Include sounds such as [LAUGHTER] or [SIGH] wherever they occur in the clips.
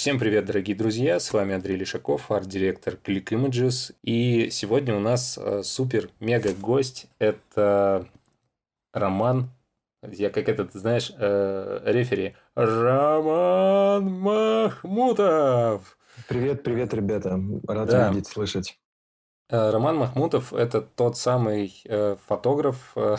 Всем привет, дорогие друзья! С вами Андрей Лишаков, арт-директор Click Images. И сегодня у нас э, супер-мега-гость. Это Роман. Я как этот, знаешь, э, рефери. Роман Махмутов! Привет, привет, ребята. Рад Да. видеть, слышать. Э, Роман Махмутов– это тот самый э, фотограф, э,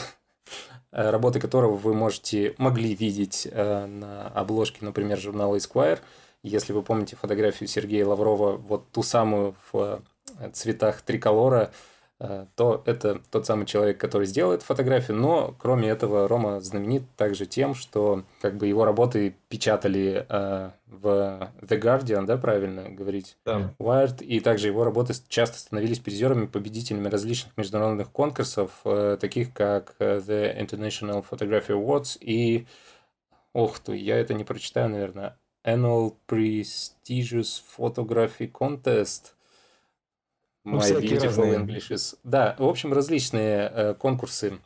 э, работы которого вы можете, могли видеть э, на обложке, например, журнала Esquire. Если вы помните фотографию Сергея Лаврова, вот ту самую в э, цветах триколора, э, то это тот самый человек, который сделал эту фотографию. Но, кроме этого, Рома знаменит также тем, что как бы его работы печатали э, в The Guardian, да, правильно говорить? Да, Wired, и также его работы часто становились призерами, победителями различных международных конкурсов, э, таких как The International Photography Awards и, ох ты, я это не прочитаю, наверное, Annual Prestigious Photography Contest. ну My всякие Beautiful разные. English is... Да, в общем, различные э, конкурсы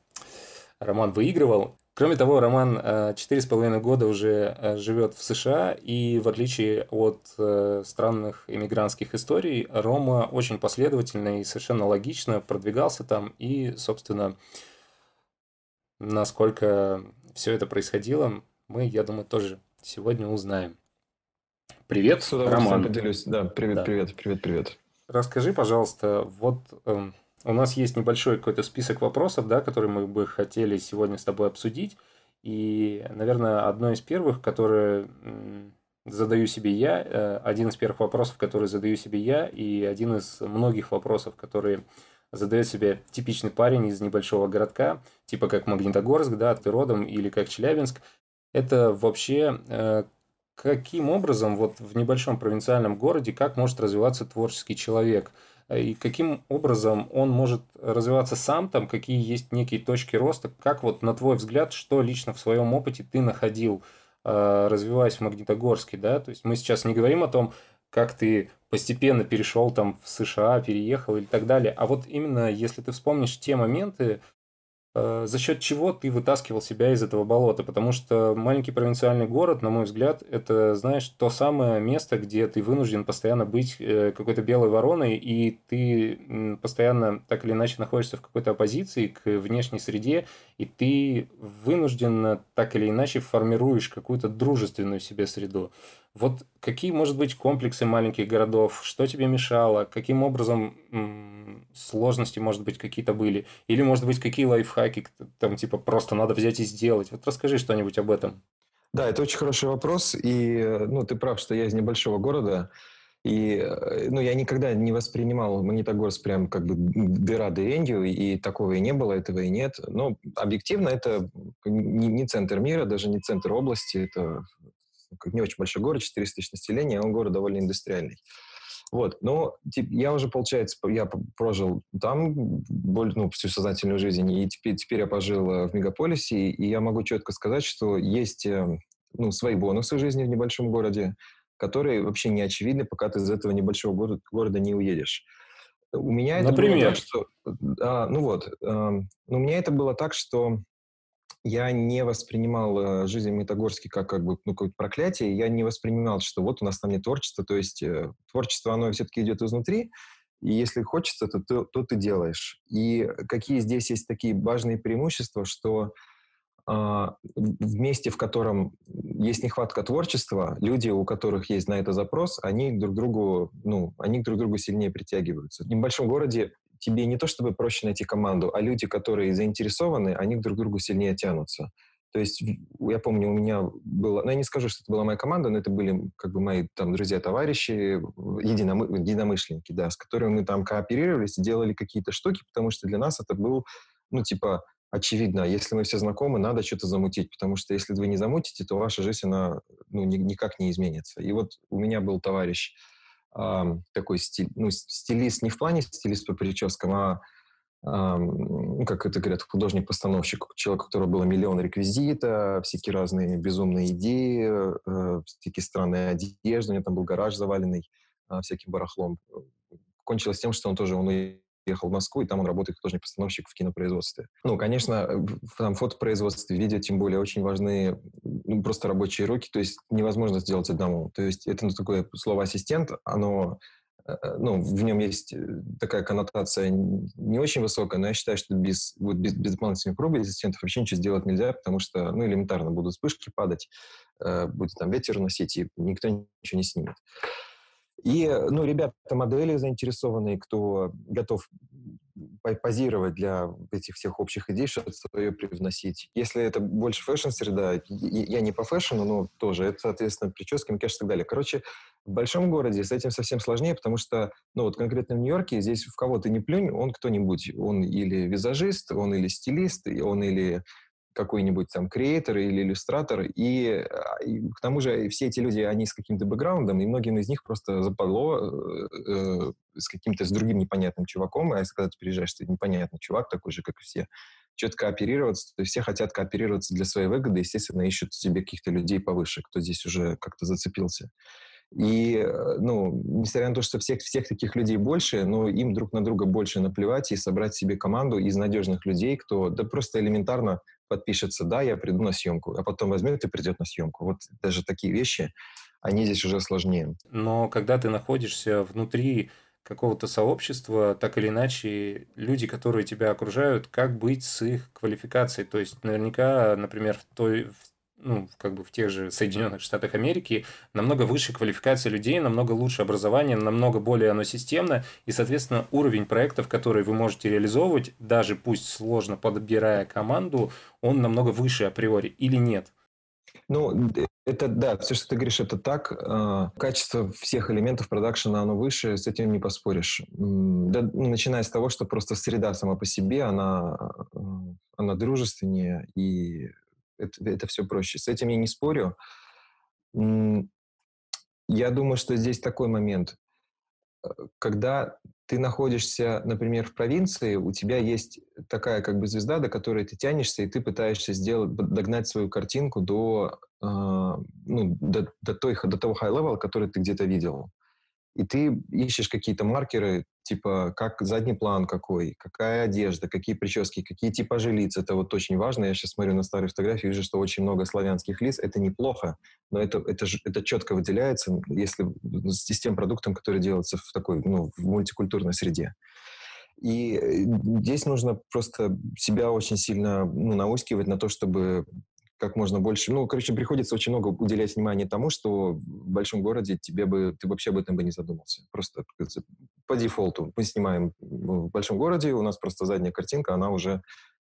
Роман выигрывал. Кроме того, Роман э, четыре с половиной года уже э, живет в США, и в отличие от э, странных иммигрантских историй, Рома очень последовательно и совершенно логично продвигался там, и, собственно, насколько все это происходило, мы, я думаю, тоже сегодня узнаем. Привет, С удовольствием Роман. поделюсь. Да, привет, Да. привет, привет, привет. Расскажи, пожалуйста, вот эм, у нас есть небольшой какой-то список вопросов, да, которые мы бы хотели сегодня с тобой обсудить. И, наверное, одно из первых, которые задаю себе я, э, один из первых вопросов, которые задаю себе я, и один из многих вопросов, которые задает себе типичный парень из небольшого городка, типа как Магнитогорск, да, ты родом, или как Челябинск, это вообще э, каким образом вот в небольшом провинциальном городе, как может развиваться творческий человек? И каким образом он может развиваться сам, там, какие есть некие точки роста, как вот на твой взгляд, что лично в своем опыте ты находил, э, развиваясь в Магнитогорске, да? То есть мы сейчас не говорим о том, как ты постепенно перешел там в США, переехал и так далее, а вот именно если ты вспомнишь те моменты, за счет чего ты вытаскивал себя из этого болота, потому что маленький провинциальный город, на мой взгляд, это, знаешь, то самое место, где ты вынужден постоянно быть э, какой-то белой вороной, и ты постоянно так или иначе находишься в какой-то оппозиции к внешней среде, и ты вынужденно так или иначе формируешь какую-то дружественную себе среду. Вот какие, может быть, комплексы маленьких городов, что тебе мешало, каким образом сложности, может быть, какие-то были, или, может быть, какие лайфхаки, там, типа, просто надо взять и сделать. Вот расскажи что-нибудь об этом. Да, это очень хороший вопрос. И, э, ну, ты прав, что я из небольшого города. И, э, ну, я никогда не воспринимал Магнитогорск прям как бы дыра дыренью, и такого и не было, этого и нет. Но объективно это не, не центр мира, даже не центр области. Это не очень большой город, 400 тысяч населения, а он город довольно индустриальный. Вот, но тип- я уже, получается, я прожил там боль- ну, всю сознательную жизнь, и теперь, теперь я пожил э, в мегаполисе, и я могу четко сказать, что есть э, ну, свои бонусы жизни в небольшом городе, которые вообще не очевидны, пока ты из этого небольшого города, города не уедешь. У меня это было Например? так, что... а, ну вот, эм, у меня это было так, что я не воспринимал э, жизнь Магнитогорске как, как бы, ну, какое-то проклятие. Я не воспринимал, что вот у нас там нет творчества. То есть э, творчество, оно все-таки идет изнутри. И если хочется, то, то, то ты делаешь. И какие здесь есть такие важные преимущества, что а, в месте, в котором есть нехватка творчества, люди, у которых есть на это запрос, они друг другу, ну, они друг другу сильнее притягиваются. В небольшом городе тебе не то чтобы проще найти команду, а люди, которые заинтересованы, они друг к другу сильнее тянутся. То есть я помню, у меня было, ну я не скажу, что это была моя команда, но это были как бы мои там друзья-товарищи, единомы- единомышленники, да, с которыми мы там кооперировались делали какие-то штуки, потому что для нас это был, ну типа, очевидно, если мы все знакомы, надо что-то замутить, потому что если вы не замутите, то ваша жизнь, она ну, ни- никак не изменится. И вот у меня был товарищ, такой стиль, ну, стилист не в плане стилист по прическам, а ну, как это говорят, художник-постановщик, человек, у которого было миллион реквизита, всякие разные безумные идеи, э, всякие странные одежды, у него там был гараж заваленный а, всяким барахлом. Кончилось тем, что он тоже он уехал в Москву, и там он работает художник-постановщик в кинопроизводстве. Ну, конечно, в там, фотопроизводстве, видео тем более очень важны ну, просто рабочие руки, то есть невозможно сделать одному. То есть это ну, такое слово ассистент, оно Э, ну, в нем есть э, такая коннотация не очень высокая, но я считаю, что без, вот без, без дополнительных проб ассистентов вообще ничего сделать нельзя, потому что, ну, элементарно будут вспышки падать, э, будет там ветер носить, и никто ничего не снимет. И, ну, ребята, модели заинтересованные, кто готов позировать для этих всех общих идей, что-то свое привносить. Если это больше фэшн-среда, я не по фэшну, но тоже, это, соответственно, прически, макияж и так далее. Короче, в большом городе с этим совсем сложнее, потому что, ну, вот конкретно в Нью-Йорке здесь в кого ты не плюнь, он кто-нибудь. Он или визажист, он или стилист, он или какой-нибудь там креатор или иллюстратор, и, а, и к тому же все эти люди, они с каким-то бэкграундом, и многим из них просто западло э, э, с каким-то, с другим непонятным чуваком, а если когда ты приезжаешь, ты непонятный чувак, такой же, как и все, что-то кооперироваться, то все хотят кооперироваться для своей выгоды, естественно, ищут себе каких-то людей повыше, кто здесь уже как-то зацепился. И, э, ну, несмотря на то, что всех, всех таких людей больше, но им друг на друга больше наплевать и собрать себе команду из надежных людей, кто, да просто элементарно подпишется, да, я приду на съемку, а потом возьмет и придет на съемку. Вот даже такие вещи, они здесь уже сложнее. Но когда ты находишься внутри какого-то сообщества, так или иначе, люди, которые тебя окружают, как быть с их квалификацией? То есть, наверняка, например, в той, в ну, как бы в тех же Соединенных Штатах Америки, намного выше квалификация людей, намного лучше образование, намного более оно системно, и, соответственно, уровень проектов, которые вы можете реализовывать, даже пусть сложно подбирая команду, он намного выше априори или нет? Ну, это да, все, что ты говоришь, это так. А, качество всех элементов продакшена, оно выше, с этим не поспоришь. Да, начиная с того, что просто среда сама по себе, она, а, она дружественнее, и это, это все проще. С этим я не спорю. Я думаю, что здесь такой момент. Э, когда ты находишься, например, в провинции, у тебя есть такая как бы звезда, до которой ты тянешься, и ты пытаешься сделать, догнать свою картинку до, э, ну, до, до, той, до того high-level, который ты где-то видел и ты ищешь какие-то маркеры, типа как задний план какой, какая одежда, какие прически, какие типажи лиц. Это вот очень важно. Я сейчас смотрю на старые фотографии, вижу, что очень много славянских лиц. Это неплохо, но это, это, это четко выделяется, если с тем продуктом, который делается в такой, ну, в мультикультурной среде. И э, здесь нужно просто себя очень сильно ну, наускивать на то, чтобы как можно больше. Ну, короче, приходится очень много уделять внимания тому, что в большом городе тебе бы, ты вообще об этом бы не задумался. Просто по дефолту. Мы снимаем в большом городе, у нас просто задняя картинка, она уже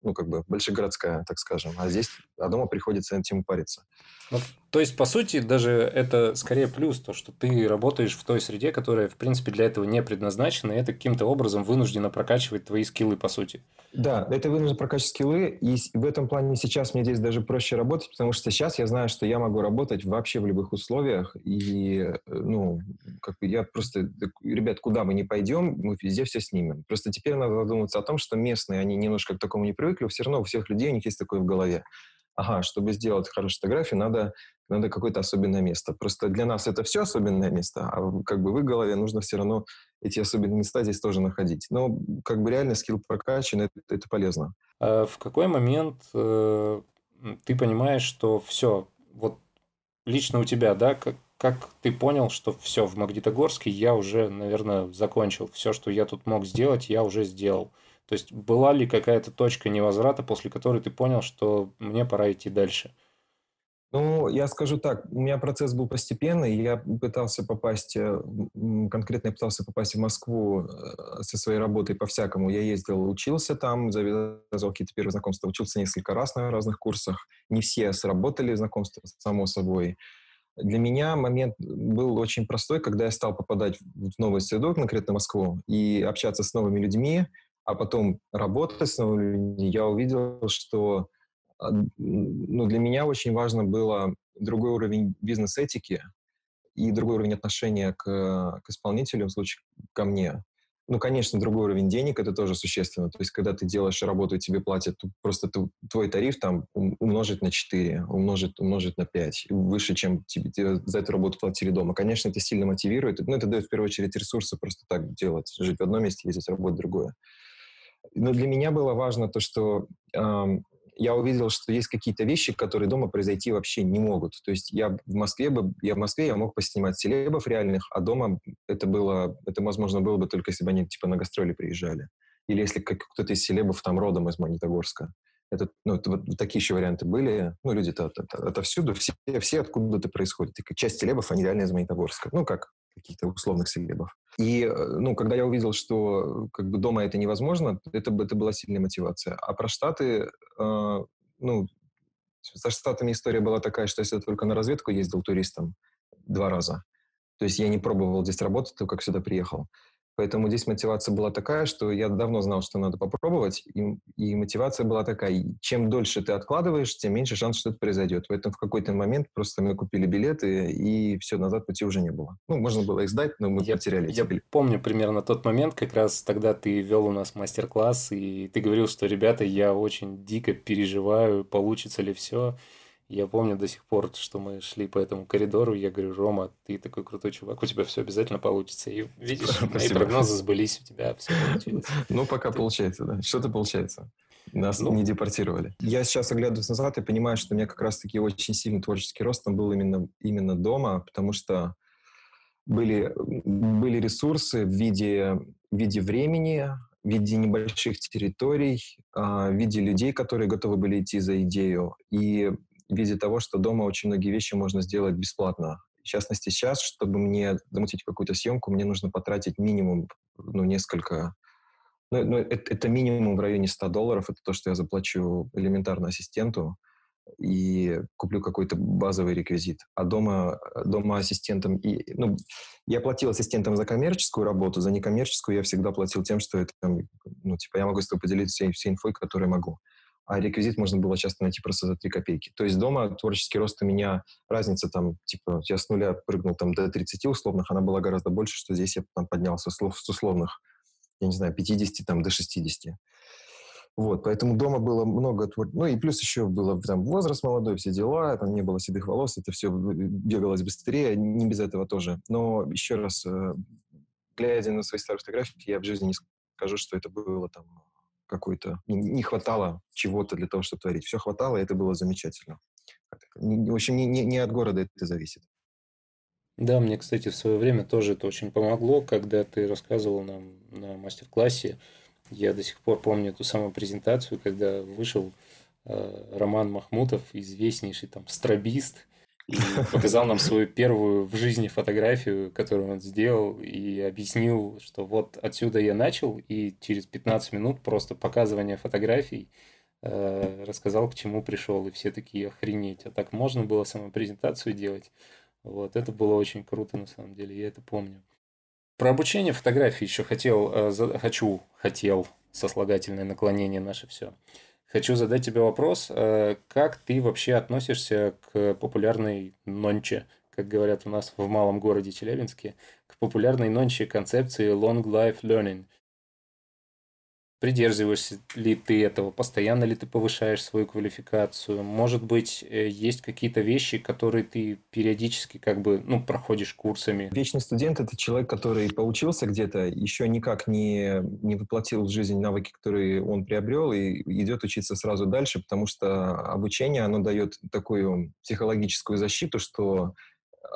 ну, как бы большегородская, так скажем. А здесь, а дома приходится этим париться. Ну, то есть, по сути, даже это скорее плюс, то, что ты работаешь в той среде, которая, в принципе, для этого не предназначена, и это каким-то образом вынуждено прокачивать твои скиллы, по сути. Да, это вынуждено прокачивать скиллы, и в этом плане сейчас мне здесь даже проще работать, потому что сейчас я знаю, что я могу работать вообще в любых условиях, и, ну, как бы я просто, ребят, куда мы не пойдем, мы везде все снимем. Просто теперь надо задуматься о том, что местные, они немножко к такому не привыкли, все равно у всех людей у них есть такое в голове ага, чтобы сделать хорошую фотографию, надо, надо какое-то особенное место. Просто для нас это все особенное место, а как бы в их голове нужно все равно эти особенные места здесь тоже находить. Но как бы реально скилл прокачан, это, это полезно. А в какой момент э, ты понимаешь, что все, вот лично у тебя, да, как, как ты понял, что все, в Магнитогорске я уже, наверное, закончил. Все, что я тут мог сделать, я уже сделал. То есть была ли какая-то точка невозврата, после которой ты понял, что мне пора идти дальше? Ну, я скажу так, у меня процесс был постепенный, я пытался попасть, э, конкретно я пытался попасть в Москву э, со своей работой по-всякому. Я ездил, учился там, завязал какие-то первые знакомства, учился несколько раз на разных курсах. Не все сработали знакомства, само собой. Для меня момент был очень простой, когда я стал попадать в новую среду, конкретно Москву, и общаться с новыми людьми, а потом работать с новыми людьми, я увидел, что а, ну, для меня очень важно было другой уровень бизнес-этики и другой уровень отношения к, к исполнителю, в случае ко мне. Ну, конечно, другой уровень денег, это тоже существенно. То есть, когда ты делаешь работу и тебе платят, просто ты, твой тариф там умножить на 4, умножить, умножить на 5, выше, чем тебе, тебе за эту работу платили дома. Конечно, это сильно мотивирует. Ну, это дает в первую очередь ресурсы просто так делать. Жить в одном месте, ездить, работать в другое. Но для меня было важно то, что э, я увидел, что есть какие-то вещи, которые дома произойти вообще не могут. То есть я в Москве бы, я в Москве я мог поснимать селебов реальных, а дома это было, это возможно было бы только если бы они типа на гастроли приезжали. Или если кто-то из селебов там родом из Магнитогорска. Это, ну, это вот такие еще варианты были. Ну, люди-то от, от, отовсюду, все, все откуда-то происходят. И часть селебов, они реально из Магнитогорска. Ну, как каких-то условных селебов. И, э, ну, когда я увидел, что как бы дома это невозможно, это, это была сильная мотивация. А про Штаты, э, ну, со Штатами история была такая, что если я только на разведку ездил туристом два раза, то есть я не пробовал здесь работать, только как сюда приехал. Поэтому здесь мотивация была такая, что я давно знал, что надо попробовать, и, и мотивация была такая, чем дольше ты откладываешь, тем меньше шанс, что это произойдет. Поэтому в какой-то момент просто мы купили билеты, и все, назад пути уже не было. Ну, можно было их сдать, но мы я, потеряли эти Я билеты. помню примерно тот момент, как раз тогда ты вел у нас мастер-класс, и ты говорил, что, ребята, я очень дико переживаю, получится ли все. Я помню до сих пор, что мы шли по этому коридору, я говорю, Рома, ты такой крутой чувак, у тебя все обязательно получится. И видишь, [LAUGHS] мои прогнозы сбылись, у тебя все получилось. [LAUGHS] Ну, пока получается, да. Что-то получается. Нас ну, не депортировали. Я сейчас оглядываюсь назад и понимаю, что у меня как раз-таки очень сильный творческий рост там был именно, именно дома, потому что были, были ресурсы в виде, в виде времени, в виде небольших территорий, а, в виде людей, которые готовы были идти за идею. И виде того, что дома очень многие вещи можно сделать бесплатно. В частности, сейчас, чтобы мне замутить какую-то съемку, мне нужно потратить минимум, ну, несколько... Ну, ну это, это минимум в районе 100 долларов. Это то, что я заплачу элементарно ассистенту и куплю какой-то базовый реквизит. А дома, дома ассистентом... И, ну, я платил ассистентам за коммерческую работу, за некоммерческую я всегда платил тем, что это, ну, типа, я могу с тобой поделиться всей, всей инфой, которую могу а реквизит можно было часто найти просто за 3 копейки. То есть дома творческий рост у меня, разница там, типа, я с нуля прыгнул там до 30 условных, она была гораздо больше, что здесь я там поднялся с условных, я не знаю, 50 там до 60. Вот, поэтому дома было много твор... Ну и плюс еще было там возраст молодой, все дела, там не было седых волос, это все бегалось быстрее, не без этого тоже. Но еще раз, э, глядя на свои старые фотографии, я в жизни не скажу, что это было там какой-то, не, не хватало чего-то для того, чтобы творить. Все хватало, и это было замечательно. В общем, не, не, не от города это зависит. Да, мне, кстати, в свое время тоже это очень помогло, когда ты рассказывал нам на мастер-классе. Я до сих пор помню эту самую презентацию, когда вышел э, Роман Махмутов, известнейший там стробист, и показал нам свою первую в жизни фотографию, которую он сделал, и объяснил, что вот отсюда я начал, и через 15 минут просто показывания фотографий э, рассказал, к чему пришел, и все такие охренеть, а так можно было самопрезентацию делать. Вот, это было очень круто, на самом деле, я это помню. Про обучение фотографии еще хотел, э, за, хочу, хотел, сослагательное наклонение наше все. Хочу задать тебе вопрос. Э, как ты вообще относишься к популярной нонче, как говорят у нас в малом городе Челябинске, к популярной нонче концепции Long Life Learning – Придерживаешься ли ты этого? Постоянно ли ты повышаешь свою квалификацию? Может быть, э, есть какие-то вещи, которые ты периодически как бы, ну, проходишь курсами? Вечный студент – это человек, который поучился где-то, еще никак не, не воплотил в жизнь навыки, которые он приобрел, и идет учиться сразу дальше, потому что обучение, оно дает такую психологическую защиту, что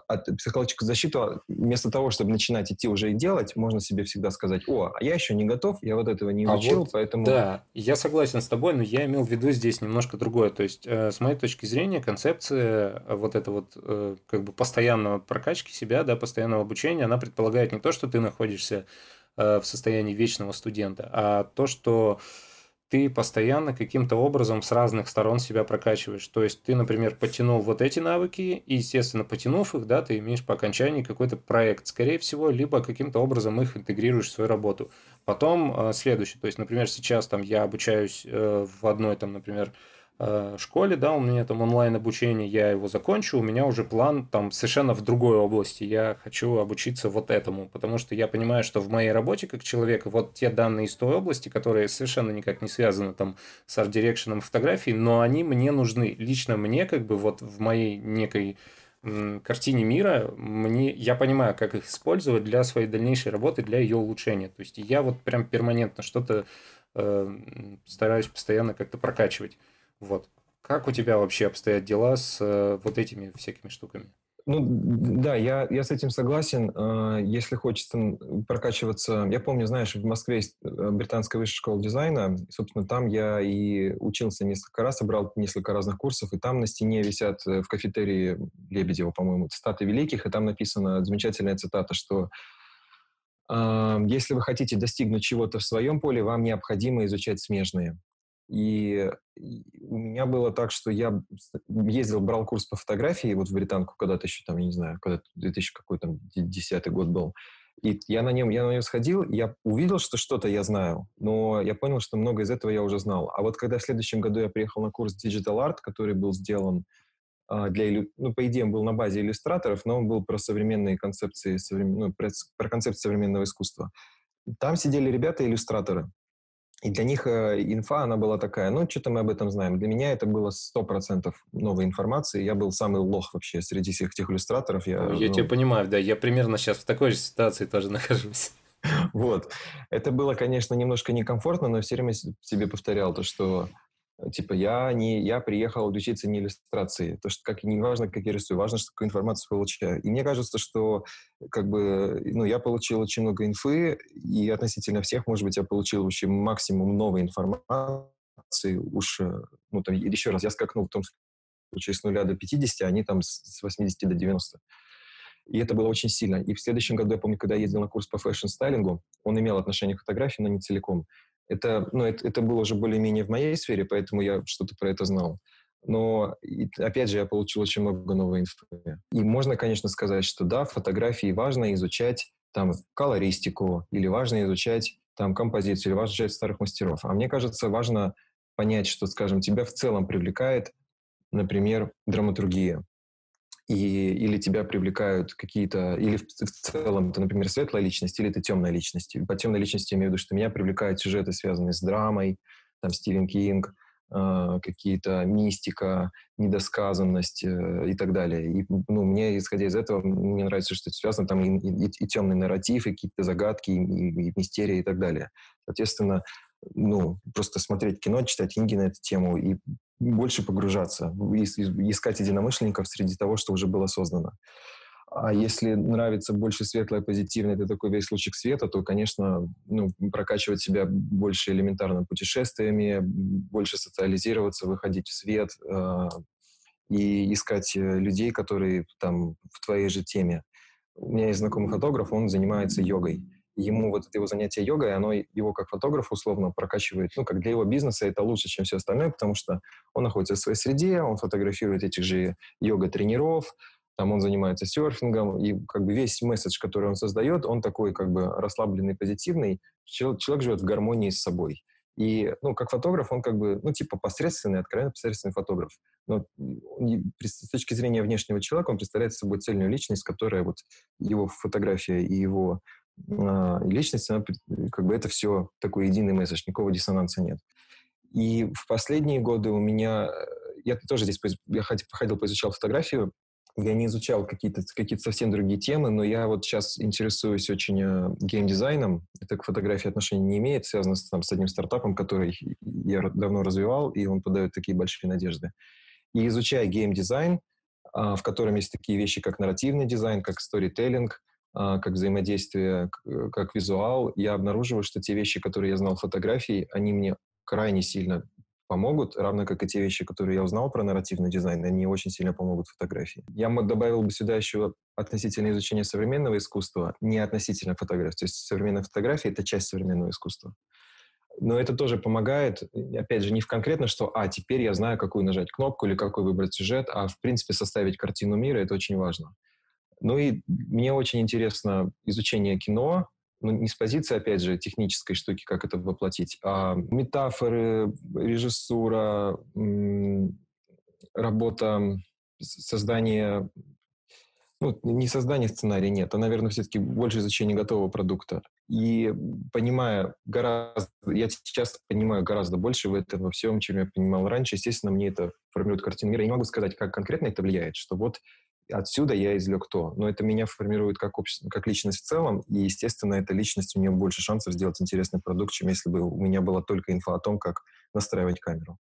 от психологическую защиту, а вместо того, чтобы начинать идти уже и делать, можно себе всегда сказать, о, а я еще не готов, я вот этого не изучил, а вот, поэтому... Да, я согласен с тобой, но я имел в виду здесь немножко другое. То есть, э, с моей точки зрения, концепция э, вот это вот э, как бы постоянного прокачки себя, да, постоянного обучения, она предполагает не то, что ты находишься в состоянии вечного студента, а то, что ты постоянно каким-то образом с разных сторон себя прокачиваешь. То есть ты, например, потянул вот эти навыки, и, естественно, потянув их, да, ты имеешь по окончании какой-то проект, скорее всего, либо каким-то образом их интегрируешь в свою работу. Потом э, следующий, то есть, например, сейчас там я обучаюсь э, в одной там, например, школе, да, у меня там онлайн обучение, я его закончу, у меня уже план там совершенно в другой области, я хочу обучиться вот этому, потому что я понимаю, что в моей работе как человека вот те данные из той области, которые совершенно никак не связаны там с арт-дирекшеном фотографии, но они мне нужны, лично мне как бы вот в моей некой картине мира, мне, я понимаю, как их использовать для своей дальнейшей работы, для ее улучшения. То есть я вот прям перманентно что-то э, стараюсь постоянно как-то прокачивать. Вот. Как у тебя вообще обстоят дела с э, вот этими всякими штуками? Ну, да, я, я с этим согласен. А, если хочется прокачиваться... Я помню, знаешь, в Москве есть э, британская высшая школа дизайна. Собственно, там я и учился несколько раз, собрал несколько разных курсов, и там на стене висят э, в кафетерии Лебедева, по-моему, цитаты великих, и там написана замечательная цитата, что если вы хотите достигнуть чего-то в своем поле, вам необходимо изучать смежные. И у меня было так, что я ездил, брал курс по фотографии вот в британку когда-то еще там, я не знаю, когда 2000 какой там десятый год был. И я на нем, я на нем сходил, я увидел, что что-то я знаю, но я понял, что много из этого я уже знал. А вот когда в следующем году я приехал на курс Digital Art, который был сделан а, для, ну, по идее, он был на базе иллюстраторов, но он был про современные концепции, ну, про, концепции современного искусства. Там сидели ребята-иллюстраторы, и для них э, инфа, она была такая, ну, что-то мы об этом знаем. Для меня это было 100% новой информации. Я был самый лох вообще среди всех этих иллюстраторов. Я, я ну... тебя понимаю, да. Я примерно сейчас в такой же ситуации тоже [LAUGHS] нахожусь. Вот. Это было, конечно, немножко некомфортно, но все время себе повторял то, что Типа я не я приехал учиться не иллюстрации, то что как не важно, как я рисую, важно, что какую информацию получаю. И мне кажется, что как бы ну я получил очень много инфы и относительно всех, может быть, я получил вообще максимум новой информации. Уж э, ну там еще раз я скакнул в том случае с нуля до 50, а они там с 80 до 90. И это было очень сильно. И в следующем году, я помню, когда я ездил на курс по фэшн-стайлингу, он имел отношение к фотографии, но не целиком. Это, ну, это, это было уже более-менее в моей сфере, поэтому я что-то про это знал. Но, опять же, я получил очень много новой инфы. И можно, конечно, сказать, что да, фотографии важно изучать там колористику, или важно изучать там композицию, или важно изучать старых мастеров. А мне кажется, важно понять, что, скажем, тебя в целом привлекает, например, драматургия и, или тебя привлекают какие-то, или в, в целом ты, например, светлая личность, или ты темная личность. По темной личности я имею в виду, что меня привлекают сюжеты, связанные с драмой, там Стивен Кинг, э, какие-то мистика, недосказанность э, и так далее. И, ну, мне, исходя из этого, мне нравится, что это связано там и, и, и темный нарратив, и какие-то загадки, и, и, и мистерии и так далее. Соответственно, ну, просто смотреть кино, читать книги на эту тему и больше погружаться, искать единомышленников среди того, что уже было создано. А если нравится больше светлое, позитивное, это такой весь лучик света, то, конечно, ну, прокачивать себя больше элементарно путешествиями, больше социализироваться, выходить в свет э, и искать э, людей, которые там в твоей же теме. У меня есть знакомый фотограф, он занимается йогой ему вот это его занятие йогой, оно его как фотограф условно прокачивает, ну, как для его бизнеса это лучше, чем все остальное, потому что он находится в своей среде, он фотографирует этих же йога-тренеров, там он занимается серфингом, и как бы весь месседж, который он создает, он такой как бы расслабленный, позитивный, человек, живет в гармонии с собой. И, ну, как фотограф, он как бы, ну, типа посредственный, откровенно посредственный фотограф. Но с точки зрения внешнего человека он представляет собой цельную личность, которая вот его фотография и его а, личность, она, как бы это все такой единый месседж, никакого диссонанса нет. И в последние годы у меня, э, я тоже здесь, я походил, поизучал фотографию, я не изучал какие-то какие совсем другие темы, но я вот сейчас интересуюсь очень э, геймдизайном. Это к фотографии отношения не имеет, связано с, там, с одним стартапом, который я давно развивал, и он подает такие большие надежды. И изучая геймдизайн, а, в котором есть такие вещи, как нарративный дизайн, как сторителлинг, как взаимодействие, э, как визуал, я обнаруживаю, что те вещи, которые я знал фотографии, они мне крайне сильно помогут, равно как и те вещи, которые я узнал про нарративный дизайн, они очень сильно помогут фотографии. Я добавил бы сюда еще относительно изучения современного искусства, не относительно фотографии. То есть современная фотография — это часть современного искусства. Но это тоже помогает, опять же, не в конкретно, что, а, теперь я знаю, какую нажать кнопку или какой выбрать сюжет, а, в принципе, составить картину мира — это очень важно. Ну и мне очень интересно изучение кино, ну, не с позиции, опять же, технической штуки, как это воплотить, а метафоры, режиссура, работа, создание, ну, не создание сценария, нет, а, наверное, все-таки больше изучение готового продукта. И понимая гораздо, я сейчас понимаю гораздо больше в этом во всем, чем я понимал раньше. Естественно, мне это формирует картину мира. Я не могу сказать, как конкретно это влияет, что вот отсюда я извлек то. Но это меня формирует как, общество, как личность в целом, и, естественно, эта личность, у нее больше шансов сделать интересный продукт, чем если бы у меня была только инфа о том, как настраивать камеру.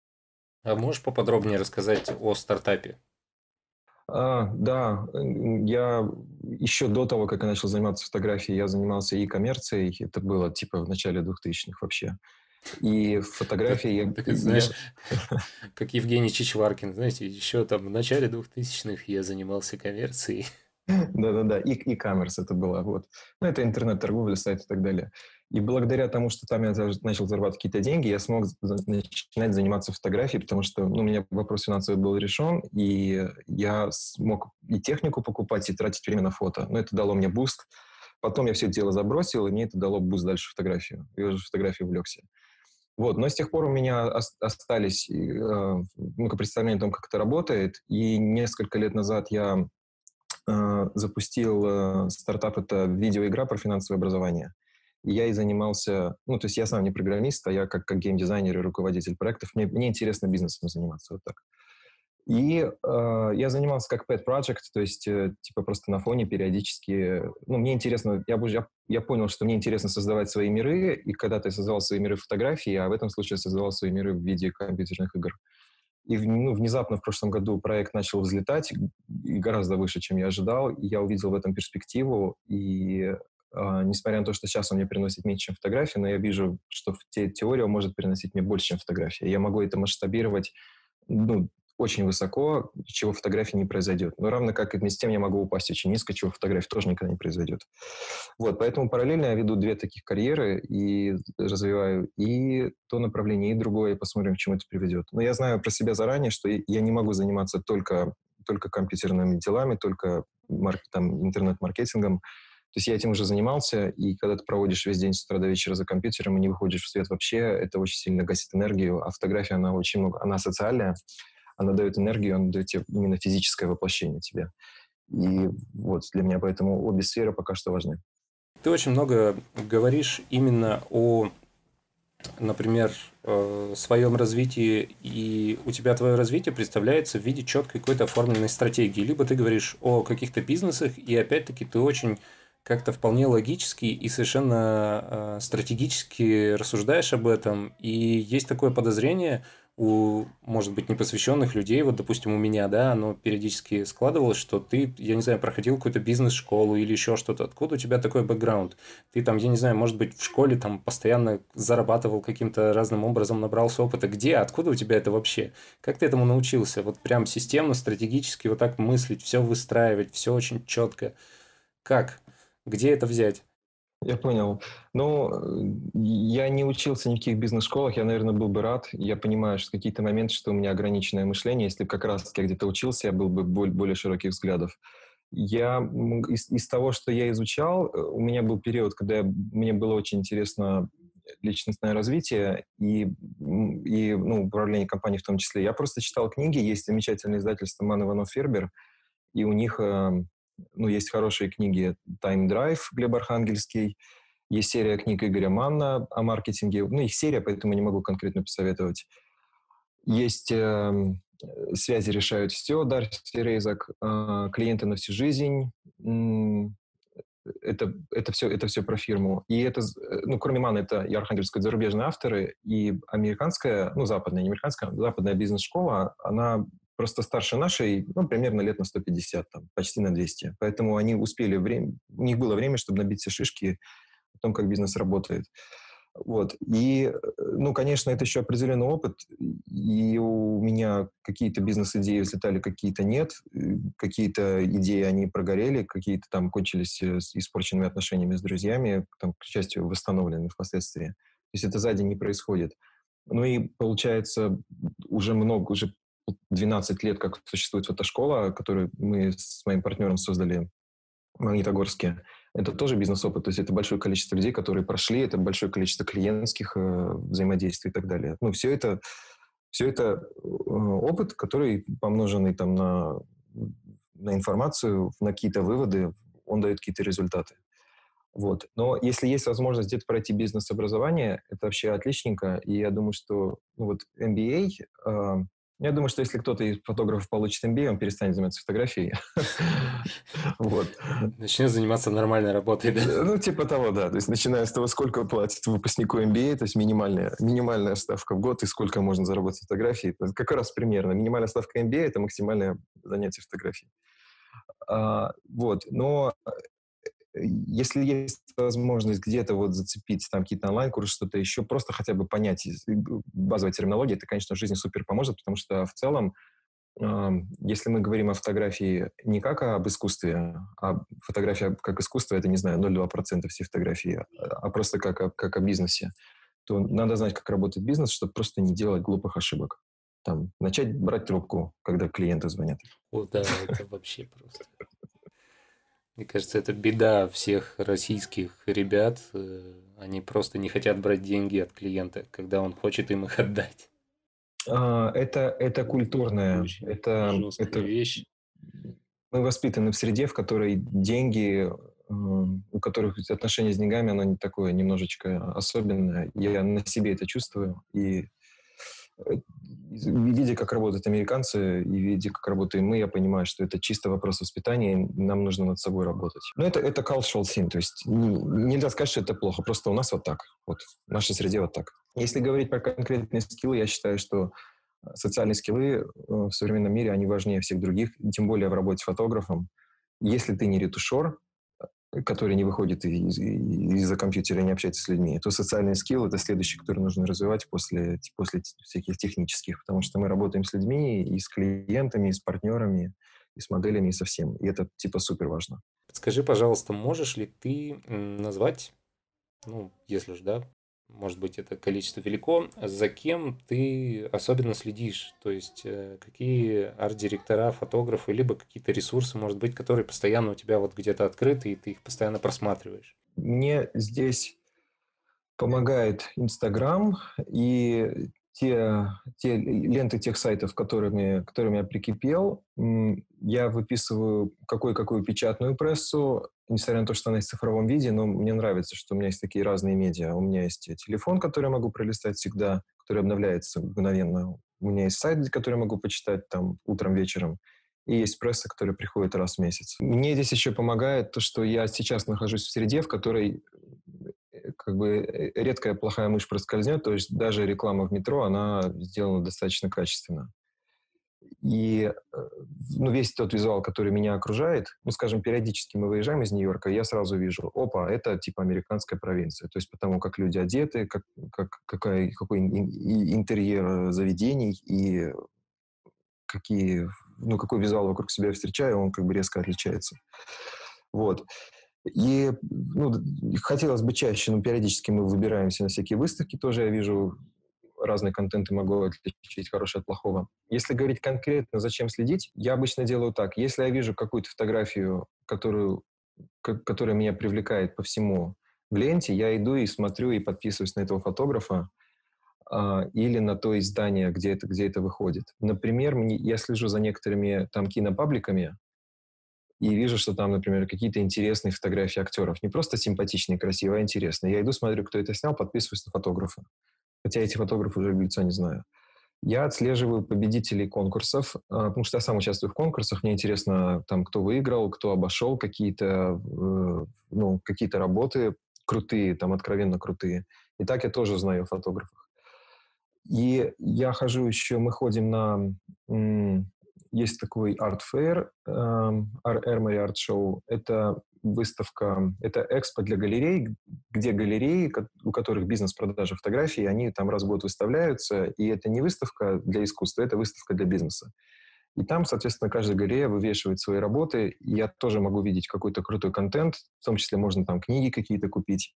А можешь поподробнее рассказать о стартапе? А, да, я еще до того, как я начал заниматься фотографией, я занимался и коммерцией. Это было типа в начале 2000-х вообще. И фотографии я... Так, знаешь, [LAUGHS] как Евгений Чичваркин, знаете, еще там в начале 2000-х я занимался коммерцией. Да-да-да, и e-commerce это было. Вот. Ну, это интернет-торговля, сайт и так далее. И благодаря тому, что там я начал зарабатывать какие-то деньги, я смог начинать заниматься фотографией, потому что ну, у меня вопрос финансовый был решен, и я смог и технику покупать, и тратить время на фото. Но это дало мне буст. Потом я все это дело забросил, и мне это дало буст дальше фотографию. Я уже фотографией увлекся. Вот, но с тех пор у меня остались э, ну, представления о том, как это работает. И несколько лет назад я э, запустил э, стартап, это видеоигра про финансовое образование. И я и занимался, ну, то есть я сам не программист, а я как, как геймдизайнер и руководитель проектов, мне, мне интересно бизнесом заниматься, вот так. И э, я занимался как pet project, то есть э, типа просто на фоне периодически, ну, мне интересно, я, я, я понял, что мне интересно создавать свои миры, и когда-то я создавал свои миры фотографии, а в этом случае я создавал свои миры в виде компьютерных игр. И ну, внезапно в прошлом году проект начал взлетать гораздо выше, чем я ожидал. И я увидел в этом перспективу. И Uh, несмотря на то, что сейчас он мне приносит меньше, чем фотографии, но я вижу, что те, теория может приносить мне больше, чем фотография. Я могу это масштабировать ну, очень высоко, чего фотографии не произойдет. Но равно как и вместе с тем я могу упасть очень низко, чего фотографии тоже никогда не произойдет. Вот, поэтому параллельно я веду две таких карьеры и развиваю и то направление, и другое, и посмотрим, к чему это приведет. Но я знаю про себя заранее, что я не могу заниматься только, только компьютерными делами, только марк, там, интернет-маркетингом. То есть я этим уже занимался, и когда ты проводишь весь день с утра до вечера за компьютером и не выходишь в свет вообще, это очень сильно гасит энергию, а фотография, она очень много, она социальная, она дает энергию, она дает тебе именно физическое воплощение тебе. И вот для меня поэтому обе сферы пока что важны. Ты очень много говоришь именно о, например, э, своем развитии, и у тебя твое развитие представляется в виде четкой какой-то оформленной стратегии. Либо ты говоришь о каких-то бизнесах, и опять-таки ты очень как-то вполне логически и совершенно э, стратегически рассуждаешь об этом. И есть такое подозрение, у, может быть, непосвященных людей, вот, допустим, у меня, да, оно периодически складывалось, что ты, я не знаю, проходил какую-то бизнес-школу или еще что-то. Откуда у тебя такой бэкграунд? Ты там, я не знаю, может быть, в школе там постоянно зарабатывал каким-то разным образом, набрался опыта. Где? Откуда у тебя это вообще? Как ты этому научился? Вот прям системно, стратегически вот так мыслить, все выстраивать, все очень четко. Как? Где это взять? Я понял. Ну, я не учился ни в каких бизнес-школах, я, наверное, был бы рад. Я понимаю, что какие-то моменты, что у меня ограниченное мышление. Если бы как раз я где-то учился, я был бы более, широких взглядов. Я из, из того, что я изучал, э, у меня был период, когда я, мне было очень интересно личностное развитие и, и ну, управление компанией в том числе. Я просто читал книги, есть замечательное издательство Ман Иванов Фербер, и у них эм, ну, есть хорошие книги «Time Drive» Глеб Архангельский, есть серия книг Игоря Манна о маркетинге. Ну, их серия, поэтому не могу конкретно посоветовать. Есть э, «Связи решают все» Дарси Рейзак, э, «Клиенты на всю жизнь». Это, это, все, это все про фирму. И это, ну, кроме Мана, это и архангельские зарубежные авторы, и американская, ну, западная, не американская, западная бизнес-школа, она просто старше нашей, ну, примерно лет на 150, там, почти на 200. Поэтому они успели, время, у них было время, чтобы набить все шишки о том, как бизнес работает. Вот. И, ну, конечно, это еще определенный опыт. И у меня какие-то бизнес-идеи взлетали, какие-то нет. Какие-то идеи, они прогорели, какие-то там кончились с испорченными отношениями с друзьями, там, к счастью, восстановлены впоследствии. То есть это за день не происходит. Ну и получается уже много, уже 12 лет, как существует фотошкола, которую мы с моим партнером создали в Магнитогорске. Это тоже бизнес-опыт, то есть это большое количество людей, которые прошли, это большое количество клиентских э, взаимодействий и так далее. Ну, все это, все это э, опыт, который помноженный там на, на информацию, на какие-то выводы, он дает какие-то результаты. Вот. Но если есть возможность где-то пройти бизнес-образование, это вообще отличненько. И я думаю, что ну, вот MBA, Я думаю, что если кто-то из фотографов получит MBA, он перестанет заниматься фотографией. [LAUGHS] Вот. Начнет заниматься нормальной работой, да? Ну, типа того, да. То есть, начиная с того, сколько платит выпускнику MBA, то есть минимальная, минимальная ставка в год и сколько можно заработать фотографии. Как раз примерно. Минимальная ставка MBA – это максимальное занятие фотографией. А, вот. Но если есть возможность где-то вот зацепить там какие-то онлайн-курсы, что-то еще, просто хотя бы понять базовой терминологии, это, конечно, жизни супер поможет, потому что в целом, э, если мы говорим о фотографии не как об искусстве, а фотография как искусство, это, не знаю, 0,2% всей фотографии, а, просто как, как о бизнесе, то надо знать, как работает бизнес, чтобы просто не делать глупых ошибок. Там, начать брать трубку, когда клиенты звонят. О, да, это вообще просто. Мне кажется, это беда всех российских ребят. Э, они просто не хотят брать деньги от клиента, когда он хочет им их отдать. А, это, это культурная, это, это вещь. Мы воспитаны в среде, в которой деньги, у которых отношения с деньгами, оно не такое немножечко особенное. Я на себе это чувствую. И Э, видя, как работают американцы, и видя, как работаем мы, я понимаю, что это чисто вопрос воспитания, и нам нужно над собой работать. Но это, это cultural thing, то есть не, нельзя сказать, что это плохо, просто у нас вот так, вот, в нашей среде вот так. Если говорить про конкретные скиллы, я считаю, что э, социальные скиллы э, в современном мире, они важнее всех других, тем более в работе с фотографом. Если ты не ретушер, который не выходит из- из-за компьютера и не общается с людьми, то социальный скилл — это следующий, который нужно развивать после, после всяких технических, потому что мы работаем с людьми, и с клиентами, и с партнерами, и с моделями, и со всем. И это типа супер важно. Скажи, пожалуйста, можешь ли ты назвать, ну, если же, да, может быть, это количество велико, за кем ты особенно следишь, то есть э, какие арт-директора, фотографы, либо какие-то ресурсы, может быть, которые постоянно у тебя вот где-то открыты, и ты их постоянно просматриваешь. Мне здесь помогает Инстаграм и те, те ленты тех сайтов, которыми, которыми я прикипел. Я выписываю какую-какую печатную прессу, несмотря на то, что она есть в цифровом виде, но мне нравится, что у меня есть такие разные медиа. У меня есть телефон, который я могу пролистать всегда, который обновляется мгновенно. У меня есть сайт, который я могу почитать там утром, вечером. И есть пресса, которая приходит раз в месяц. Мне здесь еще помогает то, что я сейчас нахожусь в среде, в которой э, как бы э, редкая плохая мышь проскользнет, то есть даже реклама в метро, она сделана достаточно качественно. И э, ну, весь тот визуал, который меня окружает, ну, скажем, периодически мы выезжаем из Нью-Йорка, я сразу вижу, опа, это типа американская провинция. То есть потому, как люди одеты, как, как, какой, какой интерьер заведений и какие, ну, какой визуал вокруг себя встречаю, он как бы резко отличается. Вот. И ну, хотелось бы чаще, но периодически мы выбираемся на всякие выставки, тоже я вижу разные контенты могу отличить хорошее от плохого. Если говорить конкретно, зачем следить, я обычно делаю так. Если я вижу какую-то фотографию, которую, которая меня привлекает по всему в ленте, я иду и смотрю и подписываюсь на этого фотографа а, или на то издание, где это, где это выходит. Например, мне, я слежу за некоторыми там кинопабликами, и вижу, что там, например, какие-то интересные фотографии актеров. Не просто симпатичные, красивые, а интересные. Я иду, смотрю, кто это снял, подписываюсь на фотографа хотя эти фотографы уже лица не знаю. Я отслеживаю победителей конкурсов, а, потому что я сам участвую в конкурсах. Мне интересно, там, кто выиграл, кто обошел какие-то э, ну, какие работы крутые, там, откровенно крутые. И так я тоже знаю о фотографах. И я хожу еще, мы ходим на... Есть такой art fair, Armory Art Show. Это выставка, это экспо для галерей, где галереи, у которых бизнес-продажи фотографий, они там раз в год выставляются, и это не выставка для искусства, это выставка для бизнеса. И там, соответственно, каждая галерея вывешивает свои работы, я тоже могу видеть какой-то крутой контент, в том числе можно там книги какие-то купить.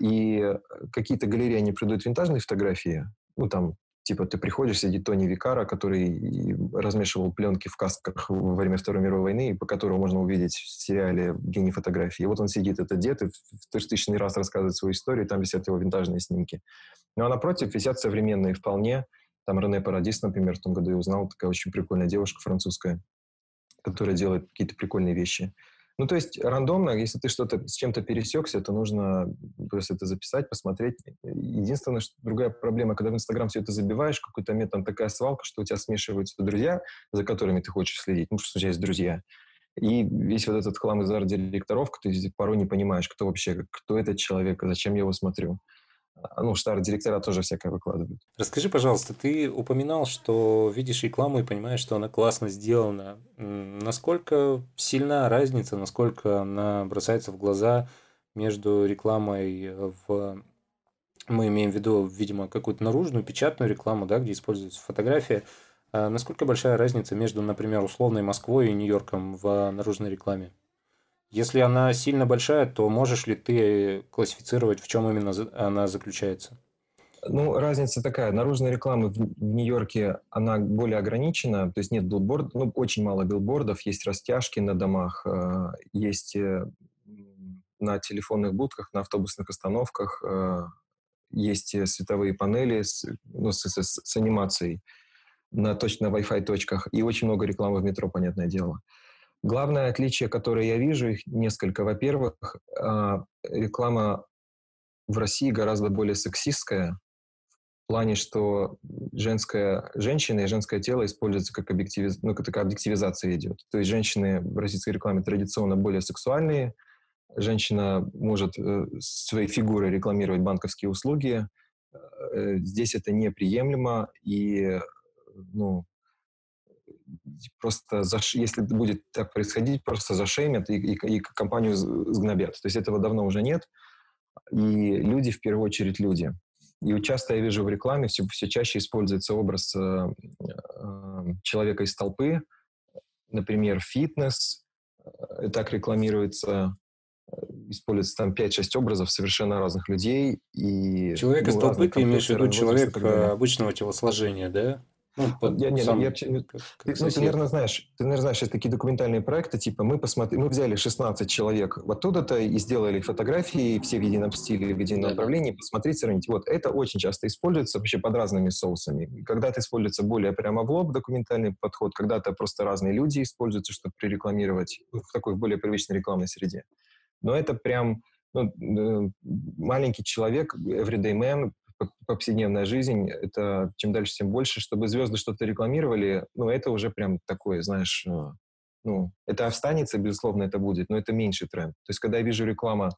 И э, какие-то галереи, они продают винтажные фотографии, ну, там, Типа ты приходишь, сидит Тони Викара, который размешивал пленки в касках во время Второй мировой войны, по которому можно увидеть в сериале «Гений фотографии». И вот он сидит, этот дед, и в тысячный раз рассказывает свою историю, и там висят его винтажные снимки. Ну а напротив висят современные вполне. Там Рене Парадис, например, в том году я узнал, такая очень прикольная девушка французская, которая делает какие-то прикольные вещи. Ну, то есть рандомно, если ты что-то с чем-то пересекся, то нужно просто это записать, посмотреть. Единственное, что другая проблема, когда в Инстаграм все это забиваешь, какой-то момент там такая свалка, что у тебя смешиваются друзья, за которыми ты хочешь следить, ну, что у тебя есть друзья. И весь вот этот хлам из арт-директоров, ты порой не понимаешь, кто вообще, кто этот человек, зачем я его смотрю. А, ну, что арт-директора тоже всякое выкладывают. Расскажи, пожалуйста, ты упоминал, что видишь рекламу и понимаешь, что она классно сделана. Насколько сильна разница, насколько она бросается в глаза между рекламой в... Мы имеем в виду, видимо, какую-то наружную, печатную рекламу, да, где используется фотография. А насколько большая разница между, например, условной Москвой и Нью-Йорком в наружной рекламе? Если она сильно большая, то можешь ли ты классифицировать, в чем именно она заключается? Ну, разница такая. Наружная реклама в, в Нью-Йорке, она более ограничена, то есть нет билбордов, ну, очень мало билбордов, есть растяжки на домах, э, есть э, на телефонных будках, на автобусных остановках, э, есть световые панели с, ну, с, с, с анимацией на точно Wi-Fi точках, и очень много рекламы в метро, понятное дело. Главное отличие, которое я вижу, их несколько. Во-первых, а, реклама в России гораздо более сексистская, в плане, что женская, женщина и женское тело используются как объективиз... ну, такая объективизация идет. То есть женщины в российской рекламе традиционно более сексуальные, женщина может э, своей фигурой рекламировать банковские услуги, э, здесь это неприемлемо, и ну, просто, заш... если будет так происходить, просто зашеймят и, и, и компанию сгнобят. То есть этого давно уже нет. И люди, в первую очередь, люди. И часто я вижу в рекламе, все, все чаще используется образ э, э, человека из толпы, например, фитнес, э, так рекламируется, э, используется там 5-6 образов совершенно разных людей. И, человек ну, из толпы, ты имеешь в виду человек обычного телосложения, да? Ну, под я, не, сам, я, как, как ты, ну, ты, наверное, знаешь, ты, наверное, знаешь, есть такие документальные проекты, типа мы посмотрели, мы взяли 16 человек оттуда-то и сделали фотографии все в едином стиле, в едином да. направлении, посмотреть, сравнить. Вот это очень часто используется вообще под разными соусами. Когда-то используется более прямо в лоб документальный подход, когда-то просто разные люди используются, чтобы прорекламировать в такой более привычной рекламной среде. Но это прям ну, э, маленький человек, everyday man, повседневная жизнь, это чем дальше, тем больше. Чтобы звезды что-то рекламировали, ну, это уже прям такое, знаешь, э, ну, это останется, безусловно, это будет, но это меньший тренд. То есть, когда я вижу реклама,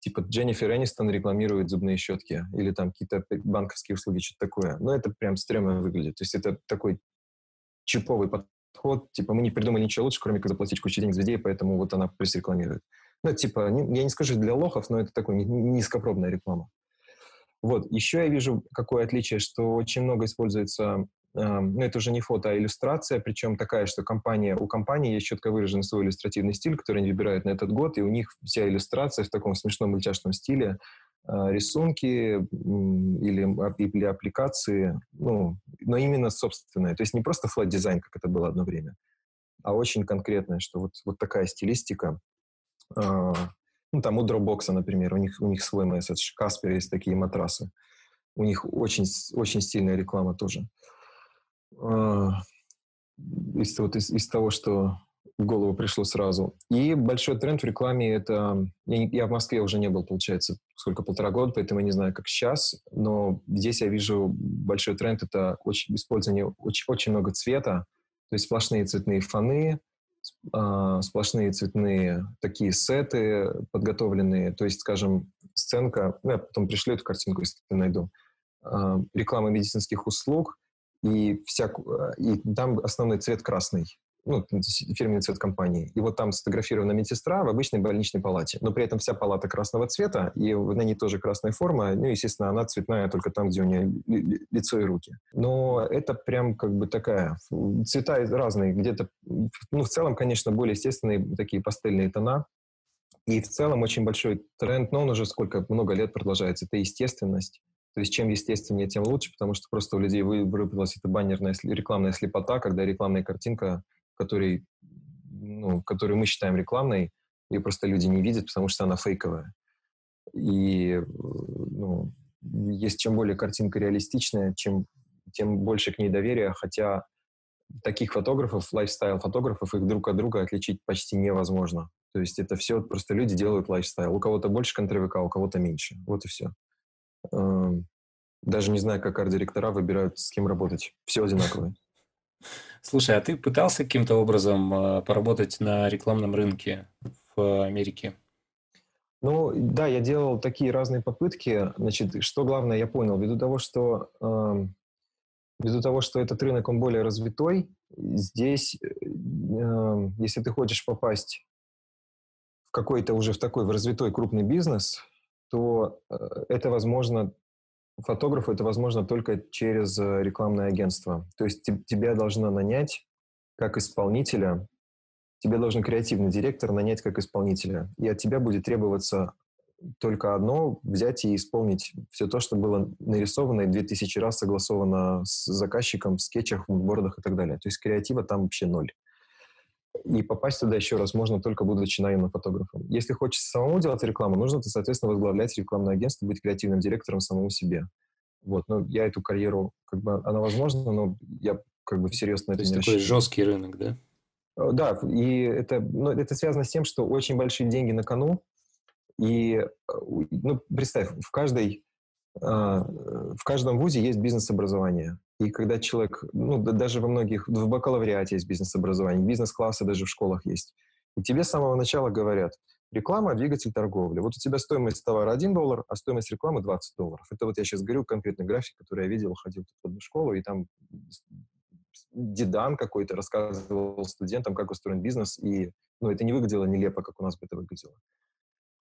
типа Дженнифер Энистон рекламирует зубные щетки или там какие-то банковские услуги, что-то такое, ну, это прям стрёмно выглядит. То есть, это такой чиповый подход, типа, мы не придумали ничего лучше, кроме как заплатить кучу денег звездей, поэтому вот она пресс рекламирует. Ну, типа, я не скажу для лохов, но это такой низкопробная реклама. Вот. Еще я вижу какое отличие, что очень много используется ну, это уже не фото, а иллюстрация, причем такая, что компания, у компании есть четко выраженный свой иллюстративный стиль, который они выбирают на этот год, и у них вся иллюстрация в таком смешном мультяшном стиле, а, рисунки или, или аппликации, ну, но именно собственные. То есть не просто флот дизайн, как это было одно время, а очень конкретное, что вот, вот такая стилистика. Ну, там у Dropbox, например, у них, у них свой месседж. Каспер есть такие матрасы. У них очень, очень стильная реклама тоже. А, из, вот из, из того, что в голову пришло сразу. И большой тренд в рекламе это... Я, я в Москве уже не был, получается, сколько, полтора года, поэтому я не знаю, как сейчас, но здесь я вижу большой тренд — это очень, использование очень, очень много цвета, то есть сплошные цветные фоны, сплошные цветные такие сеты подготовленные, то есть, скажем, сценка, ну, я потом пришлю эту картинку, если найду, э, реклама медицинских услуг, и, вся, и там основной цвет красный ну, фирменный цвет компании. И вот там сфотографирована медсестра в обычной больничной палате. Но при этом вся палата красного цвета, и на ней тоже красная форма. Ну, естественно, она цветная только там, где у нее лицо и руки. Но это прям как бы такая... Цвета разные. Где-то... Ну, в целом, конечно, более естественные такие пастельные тона. И в целом очень большой тренд, но он уже сколько, много лет продолжается, это естественность. То есть чем естественнее, тем лучше, потому что просто у людей выработалась эта баннерная рекламная слепота, когда рекламная картинка который, ну, которую мы считаем рекламной, ее просто люди не видят, потому что она фейковая. И ну, есть чем более картинка реалистичная, чем, тем больше к ней доверия, хотя таких фотографов, лайфстайл-фотографов, их друг от друга отличить почти невозможно. То есть это все просто люди делают лайфстайл. У кого-то больше контровика, у кого-то меньше. Вот и все. Эм, даже не знаю, как арт-директора выбирают, с кем работать. Все одинаковые. Слушай, а ты пытался каким-то образом э, поработать на рекламном рынке в Америке? Ну, да, я делал такие разные попытки. Значит, что главное, я понял, ввиду того, что э, ввиду того, что этот рынок, он более развитой, здесь, э, эм, если ты хочешь попасть в какой-то уже в такой в развитой крупный бизнес, то э, это возможно фотографу это возможно только через э, рекламное агентство. То есть тебя должно нанять как исполнителя, тебе должен креативный директор нанять как исполнителя. И от тебя будет требоваться только одно – взять и исполнить все то, что было нарисовано и 2000 раз согласовано с заказчиком в скетчах, в мудбордах и так далее. То есть креатива там вообще ноль. И попасть туда еще раз можно только будучи наемным фотографом. Если хочется самому делать рекламу, нужно, то, соответственно, возглавлять рекламное агентство, быть креативным директором самому себе. Вот, но я эту карьеру, как бы, она возможна, но я как бы всерьез на это то есть такой жесткий рынок, да? Э, да, и это, ну, это связано с тем, что очень большие деньги на кону, и, э, ну, представь, в каждой, а, в каждом вузе есть бизнес-образование. И когда человек, ну, даже во многих, в бакалавриате есть бизнес-образование, бизнес-классы даже в школах есть. И тебе с самого начала говорят, реклама – двигатель торговли. Вот у тебя стоимость товара 1 доллар, а стоимость рекламы 20 долларов. Это вот я сейчас говорю конкретный график, который я видел, ходил в одну школу, и там дедан какой-то рассказывал студентам, как устроен бизнес, и ну, это не выглядело нелепо, как у нас бы это выглядело.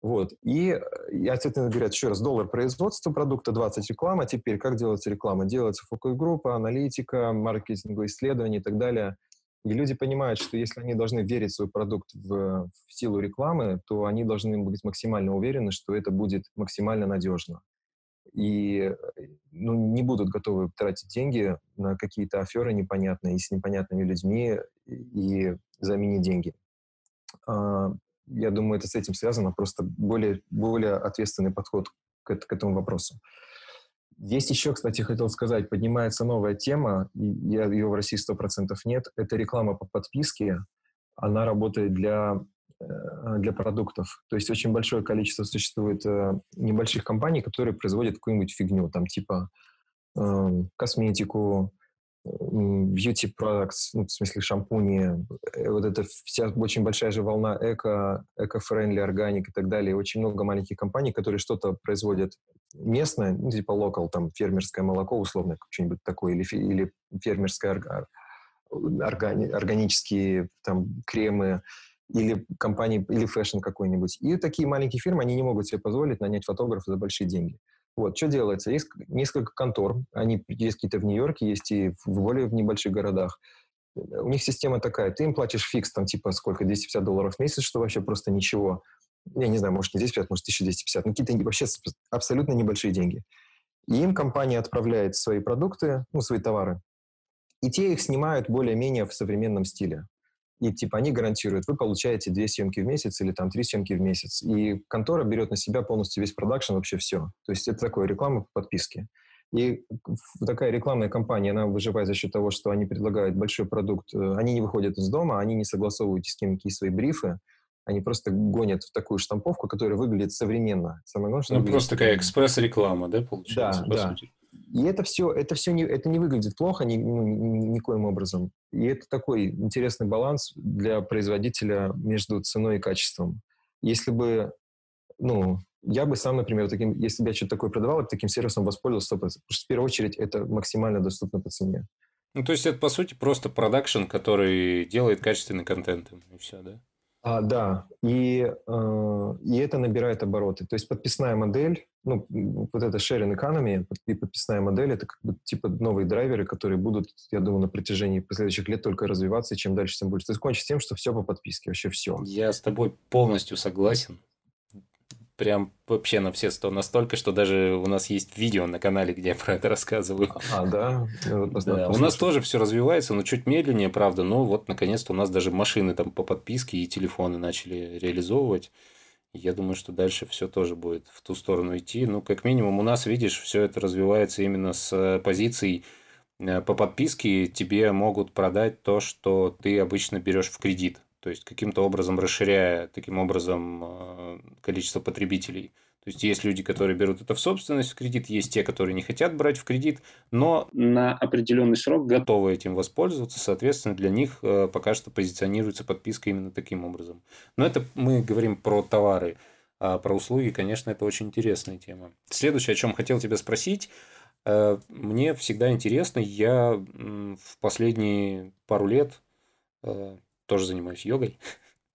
Вот. И, и ответственно говорят, еще раз, доллар производства продукта, 20 реклама. Теперь как делается реклама? Делается фокус-группа, аналитика, маркетинговые исследования и так далее. И люди понимают, что если они должны верить в свой продукт в, в силу рекламы, то они должны быть максимально уверены, что это будет максимально надежно. И ну, не будут готовы тратить деньги на какие-то аферы непонятные и с непонятными людьми и заменить деньги. Я думаю, это с этим связано, просто более, более ответственный подход к, к этому вопросу. Есть еще, кстати, хотел сказать, поднимается новая тема, я, ее в России 100% нет, это реклама по подписке. Она работает для, э, для продуктов. То есть очень большое количество существует э, небольших компаний, которые производят какую-нибудь фигню, там типа э, косметику, beauty products, ну, в смысле шампуни, э, вот эта вся очень большая же волна эко, eco-friendly, organic и так далее. Очень много маленьких компаний, которые что-то производят местное, ну, типа local, там, фермерское молоко условно, что-нибудь такое, или, или фермерское органи, органические там кремы, или компании, или фэшн какой-нибудь. И такие маленькие фирмы, они не могут себе позволить нанять фотографа за большие деньги. Вот, что делается? Есть несколько контор, они есть какие-то в Нью-Йорке, есть и в более в небольших городах. У них система такая, ты им платишь фикс, там, типа, сколько, 250 долларов в месяц, что вообще просто ничего. Я не знаю, может, не 250, может, 1250, но какие-то вообще абсолютно небольшие деньги. И им компания отправляет свои продукты, ну, свои товары, и те их снимают более-менее в современном стиле и типа они гарантируют, вы получаете две съемки в месяц или там три съемки в месяц. И контора берет на себя полностью весь продакшн, вообще все. То есть это такое реклама по подписке. И такая рекламная кампания, она выживает за счет того, что они предлагают большой продукт. Э, они не выходят из дома, они не согласовывают с кем какие свои брифы. Они просто гонят в такую штамповку, которая выглядит современно. Самое главное, что ну, просто такая экспресс-реклама, да, получается, да, по да. сути. И это все, это все не, это не выглядит плохо ни, ну, ни, никоим образом. И это такой интересный баланс для производителя между ценой и качеством. Если бы, ну, я бы сам, например, таким, если бы я что-то такое продавал, я бы таким сервисом воспользовался 100%. Потому что в первую очередь это максимально доступно по цене. Ну, то есть это, по сути, просто продакшн, который делает качественный контент, и все, да? А, да, и, э, и это набирает обороты. То есть подписная модель, ну, вот это sharing economy и подписная модель, это как бы типа новые драйверы, которые будут, я думаю, на протяжении последующих лет только развиваться, и чем дальше, тем больше. То есть кончится тем, что все по подписке, вообще все. Я с тобой полностью согласен прям вообще на все сто настолько, что даже у нас есть видео на канале, где я про это рассказываю. А, да? Да. У нас тоже все развивается, но чуть медленнее, правда. Но вот наконец-то у нас даже машины там по подписке и телефоны начали реализовывать. Я думаю, что дальше все тоже будет в ту сторону идти. Ну, как минимум, у нас, видишь, все это развивается именно с позиций э, по подписке тебе могут продать то, что ты обычно берешь в кредит. То есть каким-то образом расширяя таким образом э, количество потребителей. То есть есть люди, которые берут это в собственность в кредит, есть те, которые не хотят брать в кредит, но на определенный срок готовы этим воспользоваться. Соответственно, для них э, пока что позиционируется подписка именно таким образом. Но это мы говорим про товары. А про услуги, конечно, это очень интересная тема. Следующее, о чем хотел тебя спросить, э, мне всегда интересно, я в последние пару лет тоже занимаюсь йогой.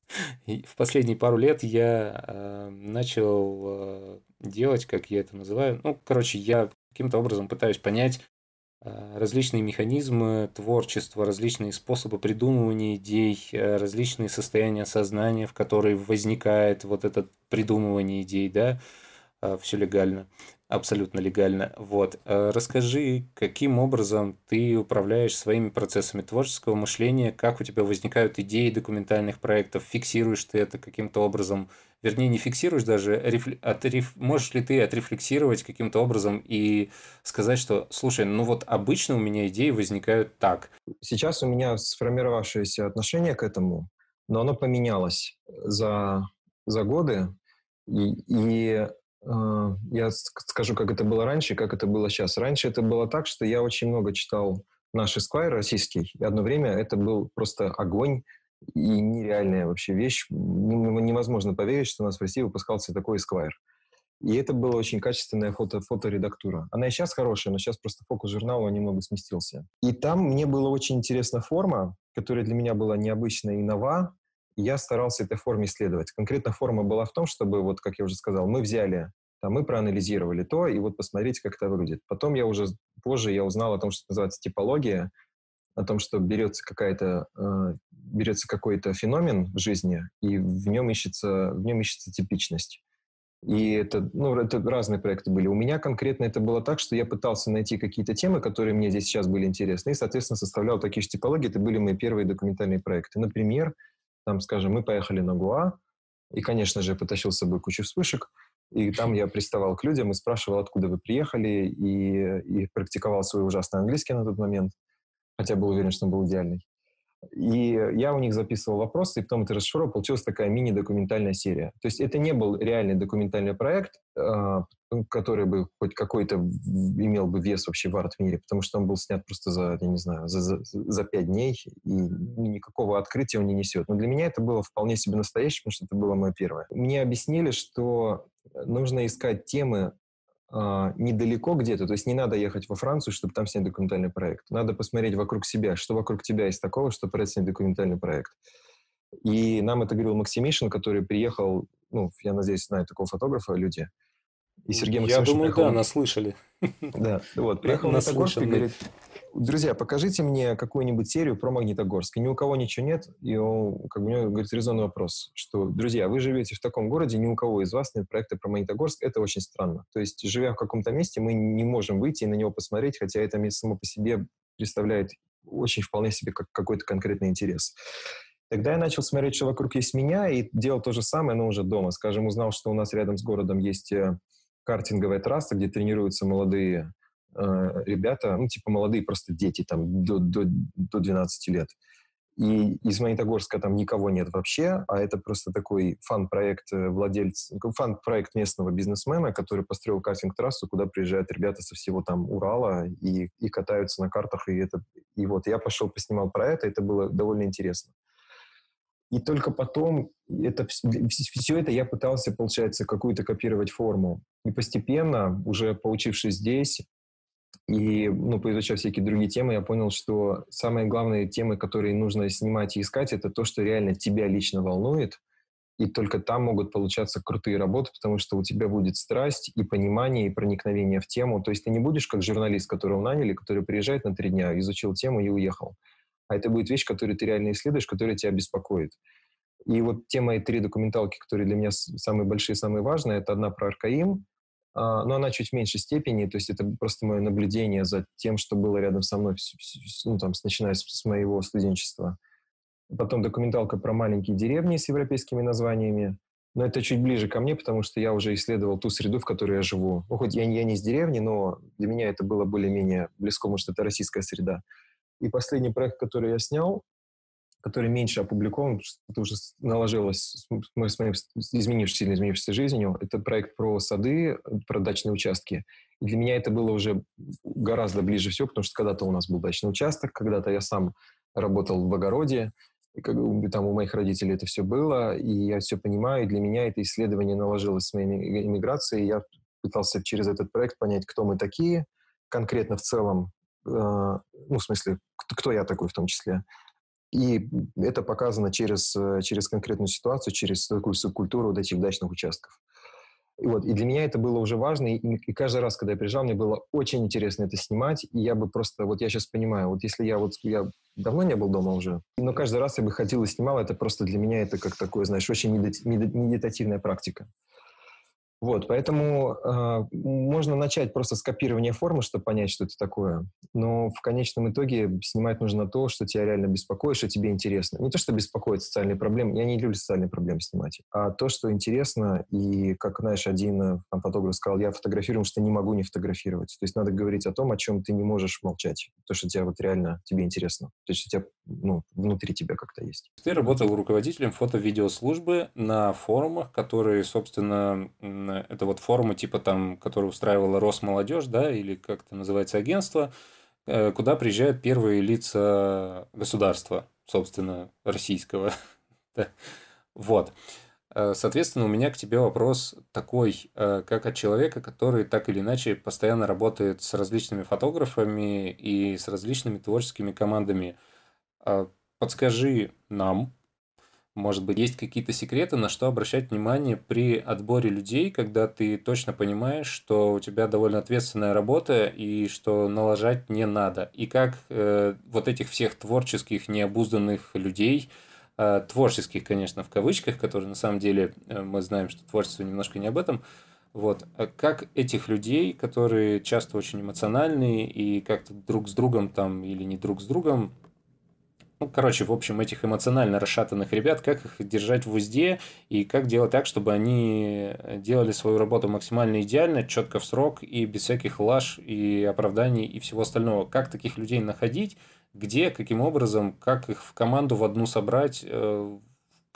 [LAUGHS] И в последние пару лет я э, начал делать, как я это называю, ну, короче, я каким-то образом пытаюсь понять различные механизмы творчества, различные способы придумывания идей, различные состояния сознания, в которые возникает вот это придумывание идей, да, все легально абсолютно легально. Вот. Э, расскажи, каким образом ты управляешь своими процессами творческого мышления, как у тебя возникают идеи документальных проектов, фиксируешь ты это каким-то образом, вернее, не фиксируешь даже, рефле... отреф... можешь ли ты отрефлексировать каким-то образом и сказать, что, слушай, ну вот обычно у меня идеи возникают так. Сейчас у меня сформировавшееся отношение к этому, но оно поменялось за, за годы, и, и а, я скажу, как это было раньше, как это было сейчас. Раньше это было так, что я очень много читал наш Esquire российский, и одно время это был просто огонь и нереальная вообще вещь. Невозможно поверить, что у нас в России выпускался такой Esquire. И это была очень качественная фото, фоторедактура. Она и сейчас хорошая, но сейчас просто фокус журнала немного сместился. И там мне была очень интересна форма, которая для меня была необычная и нова, я старался этой форме исследовать. Конкретно форма была в том, чтобы, вот как я уже сказал, мы взяли, там, мы проанализировали то, и вот посмотрите, как это выглядит. Потом я уже, позже я узнал о том, что называется типология, о том, что берется какая-то, э, берется какой-то феномен в жизни, и в нем ищется, в нем ищется типичность. И это, ну, это разные проекты были. У меня конкретно это было так, что я пытался найти какие-то темы, которые мне здесь сейчас были интересны, и, соответственно, составлял такие же типологии. Это были мои первые документальные проекты. Например, там, скажем, мы поехали на Гуа, и, конечно же, я потащил с собой кучу вспышек, и там я приставал к людям и спрашивал, откуда вы приехали, и, и практиковал свой ужасный английский на тот момент, хотя был уверен, что он был идеальный. И я у них записывал вопросы, и потом это расшифровал, получилась такая мини-документальная серия. То есть это не был реальный документальный проект, а, который бы хоть какой-то имел бы вес вообще в арт-мире, потому что он был снят просто за, я не знаю, за, за, за пять дней, и никакого открытия он не несет. Но для меня это было вполне себе настоящее, потому что это было мое первое. Мне объяснили, что нужно искать темы, недалеко где-то, то есть не надо ехать во Францию, чтобы там снять документальный проект. Надо посмотреть вокруг себя, что вокруг тебя есть такого, чтобы проект снять документальный проект. И нам это говорил Максимишин, который приехал, ну, я надеюсь, знаю такого фотографа, люди. И Сергей Максимишин Я думаю, приехал... да, наслышали. Да, вот, приехал на Магнитогорск и говорит, друзья, покажите мне какую-нибудь серию про Магнитогорск. И ни у кого ничего нет. И он, как бы, у него, говорит, резонный вопрос, что, друзья, вы живете в таком городе, ни у кого из вас нет проекта про Магнитогорск. Это очень странно. То есть, живя в каком-то месте, мы не можем выйти и на него посмотреть, хотя это место само по себе представляет очень вполне себе как какой-то конкретный интерес. Тогда я начал смотреть, что вокруг есть меня, и делал то же самое, но уже дома. Скажем, узнал, что у нас рядом с городом есть э, картинговая трасса, где тренируются молодые Э, ребята, ну, типа молодые просто дети, там, до, до, до 12 лет. И из Магнитогорска там никого нет вообще, а это просто такой фан-проект э, владельца, фан-проект местного бизнесмена, который построил картинг-трассу, куда приезжают ребята со всего там Урала и, и катаются на картах. И, это, и вот я пошел, поснимал про это, это было довольно интересно. И только потом это, все это я пытался, получается, какую-то копировать форму. И постепенно, уже поучившись здесь, и, ну, поизучав всякие другие темы, я понял, что самые главные темы, которые нужно снимать и искать, это то, что реально тебя лично волнует, и только там могут получаться крутые работы, потому что у тебя будет страсть и понимание, и проникновение в тему. То есть ты не будешь как журналист, которого наняли, который приезжает на три дня, изучил тему и уехал. А это будет вещь, которую ты реально исследуешь, которая тебя беспокоит. И вот те мои три документалки, которые для меня самые большие, самые важные, это одна про Аркаим, но она чуть в меньшей степени, то есть это просто мое наблюдение за тем, что было рядом со мной, ну, там, начиная с, моего студенчества. Потом документалка про маленькие деревни с европейскими названиями, но это чуть ближе ко мне, потому что я уже исследовал ту среду, в которой я живу. Ну, хоть я, я не из деревни, но для меня это было более-менее близко, может, это российская среда. И последний проект, который я снял, который меньше опубликован, это уже наложилось с, моим изменившейся, сильно изменившейся жизнью. Это проект про сады, про дачные участки. И для меня это было уже гораздо ближе всего, потому что когда-то у нас был дачный участок, когда-то я сам работал в огороде, как, там у моих родителей это все было, и я все понимаю, и для меня это исследование наложилось с моей иммиграцией. Я пытался через этот проект понять, кто мы такие, конкретно в целом, э, ну, в смысле, кто я такой в том числе. И это показано через, э, через конкретную ситуацию, через такую субкультуру вот этих дачных участков. И, вот, и для меня это было уже важно, и, и каждый раз, когда я приезжал, мне было очень интересно это снимать, и я бы просто, вот я сейчас понимаю, вот если я вот, я давно не был дома уже, но каждый раз я бы ходил и снимал, это просто для меня это как такое, знаешь, очень медитативная практика. Вот, поэтому э, можно начать просто с копирования формы, чтобы понять, что это такое. Но в конечном итоге снимать нужно то, что тебя реально беспокоит, что тебе интересно. Не то, что беспокоит социальные проблемы, я не люблю социальные проблемы снимать, а то, что интересно. И, как, знаешь, один там, фотограф сказал, я фотографирую, что не могу не фотографировать. То есть надо говорить о том, о чем ты не можешь молчать. То, что тебя вот реально тебе интересно. То есть у тебя ну, внутри тебя как-то есть. Ты работал руководителем фото-видеослужбы на форумах, которые, собственно, это вот форумы типа там, которые устраивала Росмолодежь, да, или как это называется агентство, э, куда приезжают первые лица государства, собственно, российского. [LAUGHS] Вот. Э, соответственно, у меня к тебе вопрос такой, э, как от человека, который так или иначе постоянно работает с различными фотографами и с различными творческими командами. Подскажи нам, может быть, есть какие-то секреты, на что обращать внимание при отборе людей, когда ты точно понимаешь, что у тебя довольно ответственная работа и что налажать не надо. И как э, вот этих всех творческих, необузданных людей, э, творческих, конечно, в кавычках, которые на самом деле э, мы знаем, что творчество немножко не об этом, вот. А как этих людей, которые часто очень эмоциональные и как-то друг с другом там или не друг с другом ну, короче, в общем, этих эмоционально расшатанных ребят, как их держать в узде и как делать так, чтобы они делали свою работу максимально идеально, четко в срок и без всяких лаж и оправданий и всего остального. Как таких людей находить, где, каким образом, как их в команду в одну собрать, э,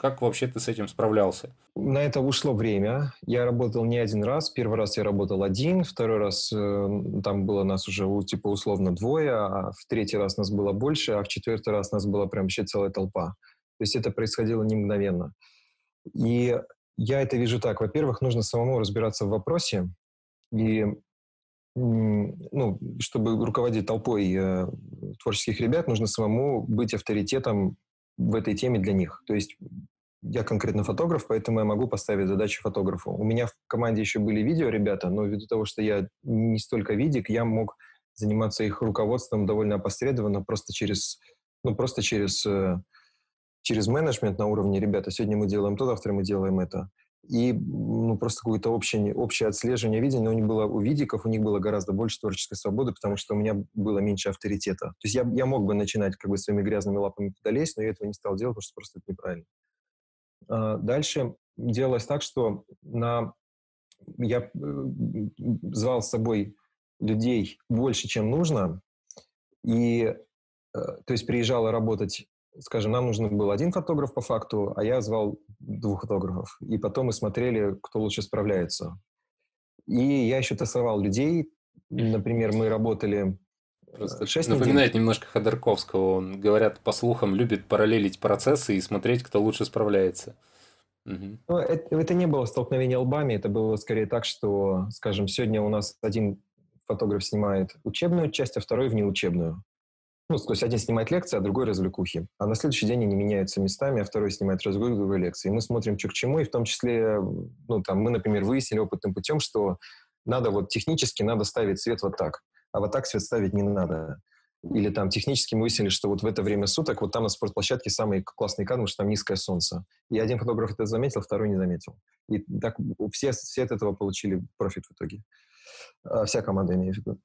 как вообще ты с этим справлялся? На это ушло время. Я работал не один раз. Первый раз я работал один, второй раз э, там было нас уже типа условно двое, а в третий раз нас было больше, а в четвертый раз нас была прям вообще целая толпа. То есть это происходило не мгновенно. И я это вижу так. Во-первых, нужно самому разбираться в вопросе. И ну, чтобы руководить толпой э, творческих ребят, нужно самому быть авторитетом в этой теме для них. То есть я конкретно фотограф, поэтому я могу поставить задачу фотографу. У меня в команде еще были видео ребята, но ввиду того, что я не столько видик, я мог заниматься их руководством довольно опосредованно, просто через, ну, просто через, э, через менеджмент на уровне ребята. Сегодня мы делаем то, завтра мы делаем это. И ну, просто какое-то общее, общее отслеживание видения. У них было у видиков, у них было гораздо больше творческой свободы, потому что у меня было меньше авторитета. То есть я, я мог бы начинать как бы своими грязными лапами туда лезть, но я этого не стал делать, потому что просто это неправильно. А, дальше делалось так, что на... я э, звал с собой людей больше, чем нужно, и э, то есть приезжала работать, скажем, нам нужен был один фотограф по факту, а я звал двух фотографов. И потом мы смотрели, кто лучше справляется. И я еще тасовал людей. Например, мы работали Просто 6 напоминает недель. немножко Ходорковского. Он, говорят, по слухам, любит параллелить процессы и смотреть, кто лучше справляется. Угу. Ну, это, это не было столкновение лбами, это было скорее так, что, скажем, сегодня у нас один фотограф снимает учебную часть, а второй внеучебную. Ну, то есть один снимает лекции, а другой развлекухи. А на следующий день они меняются местами, а второй снимает развлекухи лекции. И мы смотрим, что к чему, и в том числе, ну, там, мы, например, выяснили опытным путем, что надо вот технически надо ставить свет вот так а вот так свет ставить не надо. Или там технически мы выяснили, что вот в это время суток вот там на спортплощадке самый классный кадр, потому что там низкое солнце. И один фотограф это заметил, второй не заметил. И так все, все от этого получили профит в итоге. А, вся команда, имею в виду.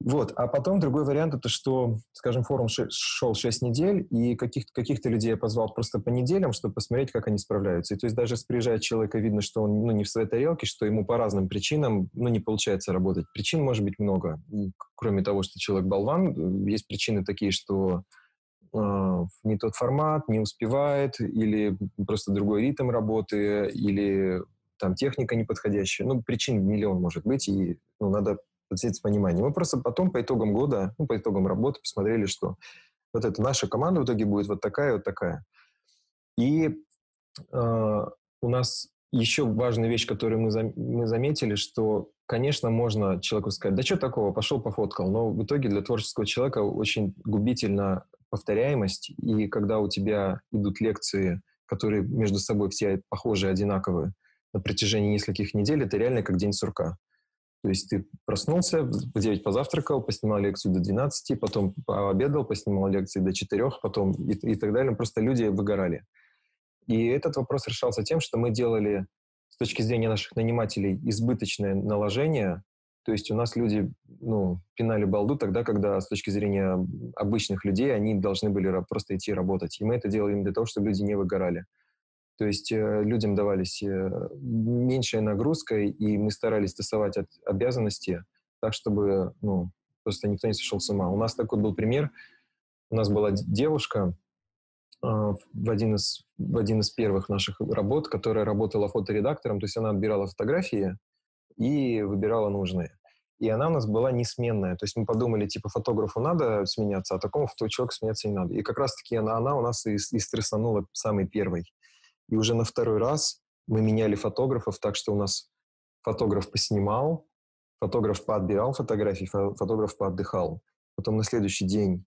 Вот. А потом другой вариант, это что, скажем, форум шел 6 недель, и каких-то каких людей я позвал просто по неделям, чтобы посмотреть, как они справляются. И то есть даже если приезжает человек, и видно, что он ну, не в своей тарелке, что ему по разным причинам ну, не получается работать. Причин может быть много. И, кроме того, что человек болван, есть причины такие, что э, не тот формат, не успевает, или просто другой ритм работы, или там техника неподходящая. Ну, причин миллион может быть, и ну, надо подсесть с пониманием. Мы просто потом по итогам года, ну, по итогам работы посмотрели, что вот эта наша команда в итоге будет вот такая, вот такая. И э, у нас еще важная вещь, которую мы, за, мы заметили, что, конечно, можно человеку сказать, да что такого, пошел пофоткал, но в итоге для творческого человека очень губительна повторяемость, и когда у тебя идут лекции, которые между собой все похожие, одинаковые, на протяжении нескольких недель, это реально как день сурка. То есть ты проснулся, в 9 позавтракал, поснимал лекцию до 12, потом пообедал, поснимал лекции до 4, потом и, и так далее. Просто люди выгорали. И этот вопрос решался тем, что мы делали с точки зрения наших нанимателей избыточное наложение. То есть у нас люди ну, пинали балду тогда, когда с точки зрения обычных людей они должны были просто идти работать. И мы это делали для того, чтобы люди не выгорали. То есть э, людям давались э, меньшая нагрузка, и мы старались тасовать от обязанности так, чтобы ну, просто никто не сошел с ума. У нас такой был пример. У нас была девушка э, в, один из, в один из первых наших работ, которая работала фоторедактором, то есть она отбирала фотографии и выбирала нужные. И она у нас была несменная. То есть мы подумали, типа, фотографу надо сменяться, а такому человеку сменяться не надо. И как раз-таки она, она у нас и, и стрессанула самой первой. И уже на второй раз мы меняли фотографов так, что у нас фотограф поснимал, фотограф поотбирал фотографии, фотограф поотдыхал. Потом на следующий день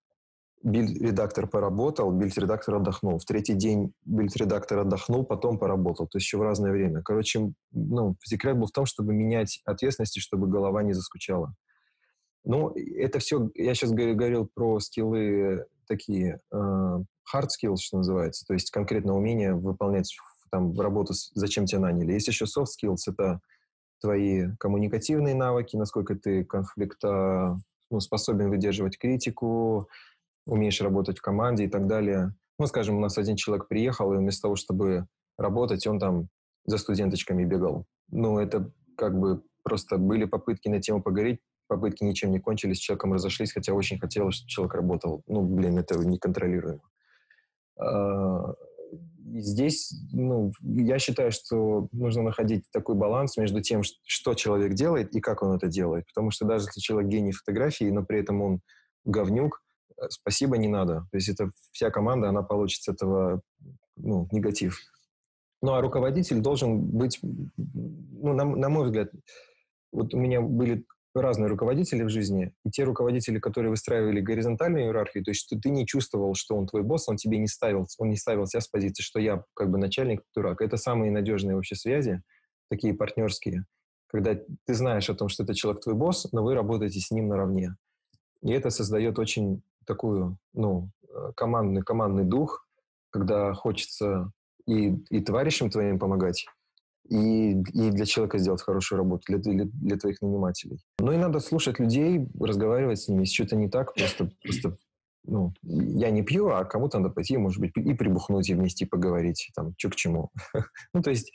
бильд-редактор поработал, бильд-редактор отдохнул. В третий день бильд-редактор отдохнул, потом поработал. То есть еще в разное время. Короче, ну, секрет был в том, чтобы менять ответственности, чтобы голова не заскучала. Ну, это все, я сейчас говорил про скиллы такие э, hard skills, что называется, то есть конкретно умение выполнять там работу, зачем тебя наняли. Есть еще soft skills, это твои коммуникативные навыки, насколько ты конфликта, ну, способен выдерживать критику, умеешь работать в команде и так далее. Ну, скажем, у нас один человек приехал, и вместо того, чтобы работать, он там за студенточками бегал. Ну, это как бы просто были попытки на тему поговорить, попытки ничем не кончились, с человеком разошлись, хотя очень хотелось, чтобы человек работал. Ну, блин, это неконтролируемо. А, здесь, ну, я считаю, что нужно находить такой баланс между тем, что человек делает и как он это делает. Потому что даже если человек гений фотографии, но при этом он говнюк, э, спасибо не надо. То есть это вся команда, она получит с этого ну, негатив. Ну, а руководитель должен быть, ну, на, на мой взгляд, вот у меня были разные руководители в жизни, и те руководители, которые выстраивали горизонтальную иерархию, то есть что ты не чувствовал, что он твой босс, он тебе не ставил, он не ставил себя с позиции, что я как бы начальник, дурак. Это самые надежные вообще связи, такие партнерские, когда ты знаешь о том, что это человек твой босс, но вы работаете с ним наравне. И это создает очень такую, ну, э, командный, командный дух, когда хочется и, и товарищам твоим помогать, и, и для человека сделать хорошую работу, для, для, для твоих нанимателей. Ну и надо слушать людей, разговаривать с ними. Если что-то не так, просто, просто ну, я не пью, а кому-то надо пойти, может быть, и прибухнуть, и вместе поговорить, там, что к чему. [LAUGHS] ну, то есть,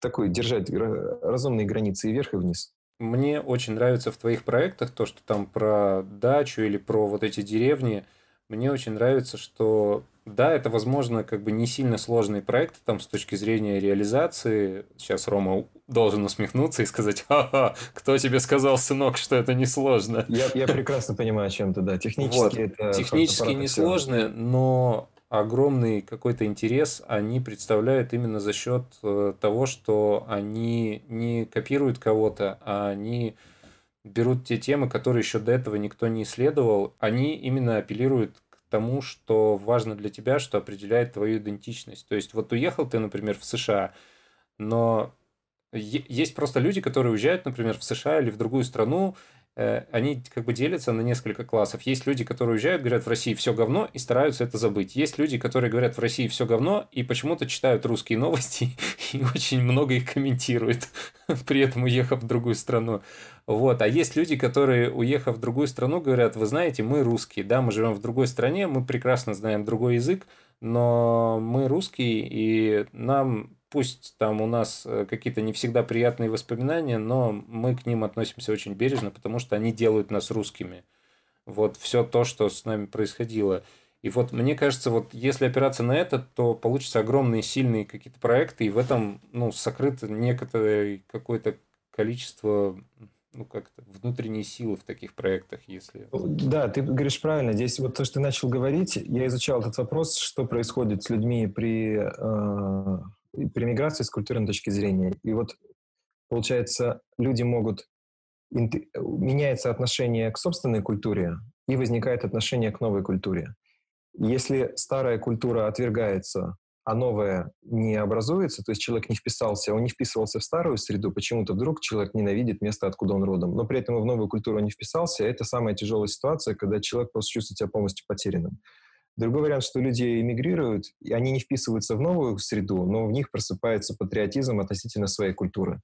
такой, держать разумные границы и вверх, и вниз. Мне очень нравится в твоих проектах то, что там про дачу или про вот эти деревни. Мне очень нравится, что да, это, возможно, как бы не сильно сложный проект там с точки зрения реализации. Сейчас Рома должен усмехнуться и сказать, ха-ха, кто тебе сказал, сынок, что это несложно? Я, я прекрасно понимаю, о чем ты, да. Технически вот. это... Технически несложно, но огромный какой-то интерес они представляют именно за счет э, того, что они не копируют кого-то, а они берут те темы, которые еще до этого никто не исследовал, они именно апеллируют тому, что важно для тебя, что определяет твою идентичность. То есть вот уехал ты, например, в США, но есть просто люди, которые уезжают, например, в США или в другую страну, они как бы делятся на несколько классов. Есть люди, которые уезжают, говорят, в России все говно и стараются это забыть. Есть люди, которые говорят, в России все говно и почему-то читают русские новости [LAUGHS] и очень много их комментируют, [LAUGHS] при этом уехав в другую страну. Вот. А есть люди, которые, уехав в другую страну, говорят, вы знаете, мы русские, да, мы живем в другой стране, мы прекрасно знаем другой язык, но мы русские, и нам пусть там у нас э, какие-то не всегда приятные воспоминания, но мы к ним относимся очень бережно, потому что они делают нас русскими. Вот все то, что с нами происходило. И вот мне кажется, вот если опираться на это, то получится огромные сильные какие-то проекты, и в этом ну, сокрыто некоторое какое-то количество ну, как-то внутренние силы в таких проектах, если... Да, ты говоришь правильно. Здесь вот то, что ты начал говорить, я изучал этот вопрос, что происходит с людьми при, э, при миграции с культурной точки зрения. И вот, получается, люди могут... Меняется отношение к собственной культуре, и возникает отношение к новой культуре. Если старая культура отвергается а новое не образуется, то есть человек не вписался, он не вписывался в старую среду, почему-то вдруг человек ненавидит место, откуда он родом, но при этом в новую культуру он не вписался, это самая тяжелая ситуация, когда человек просто чувствует себя полностью потерянным. Другой вариант, что люди эмигрируют, и они не вписываются в новую среду, но в них просыпается патриотизм относительно своей культуры.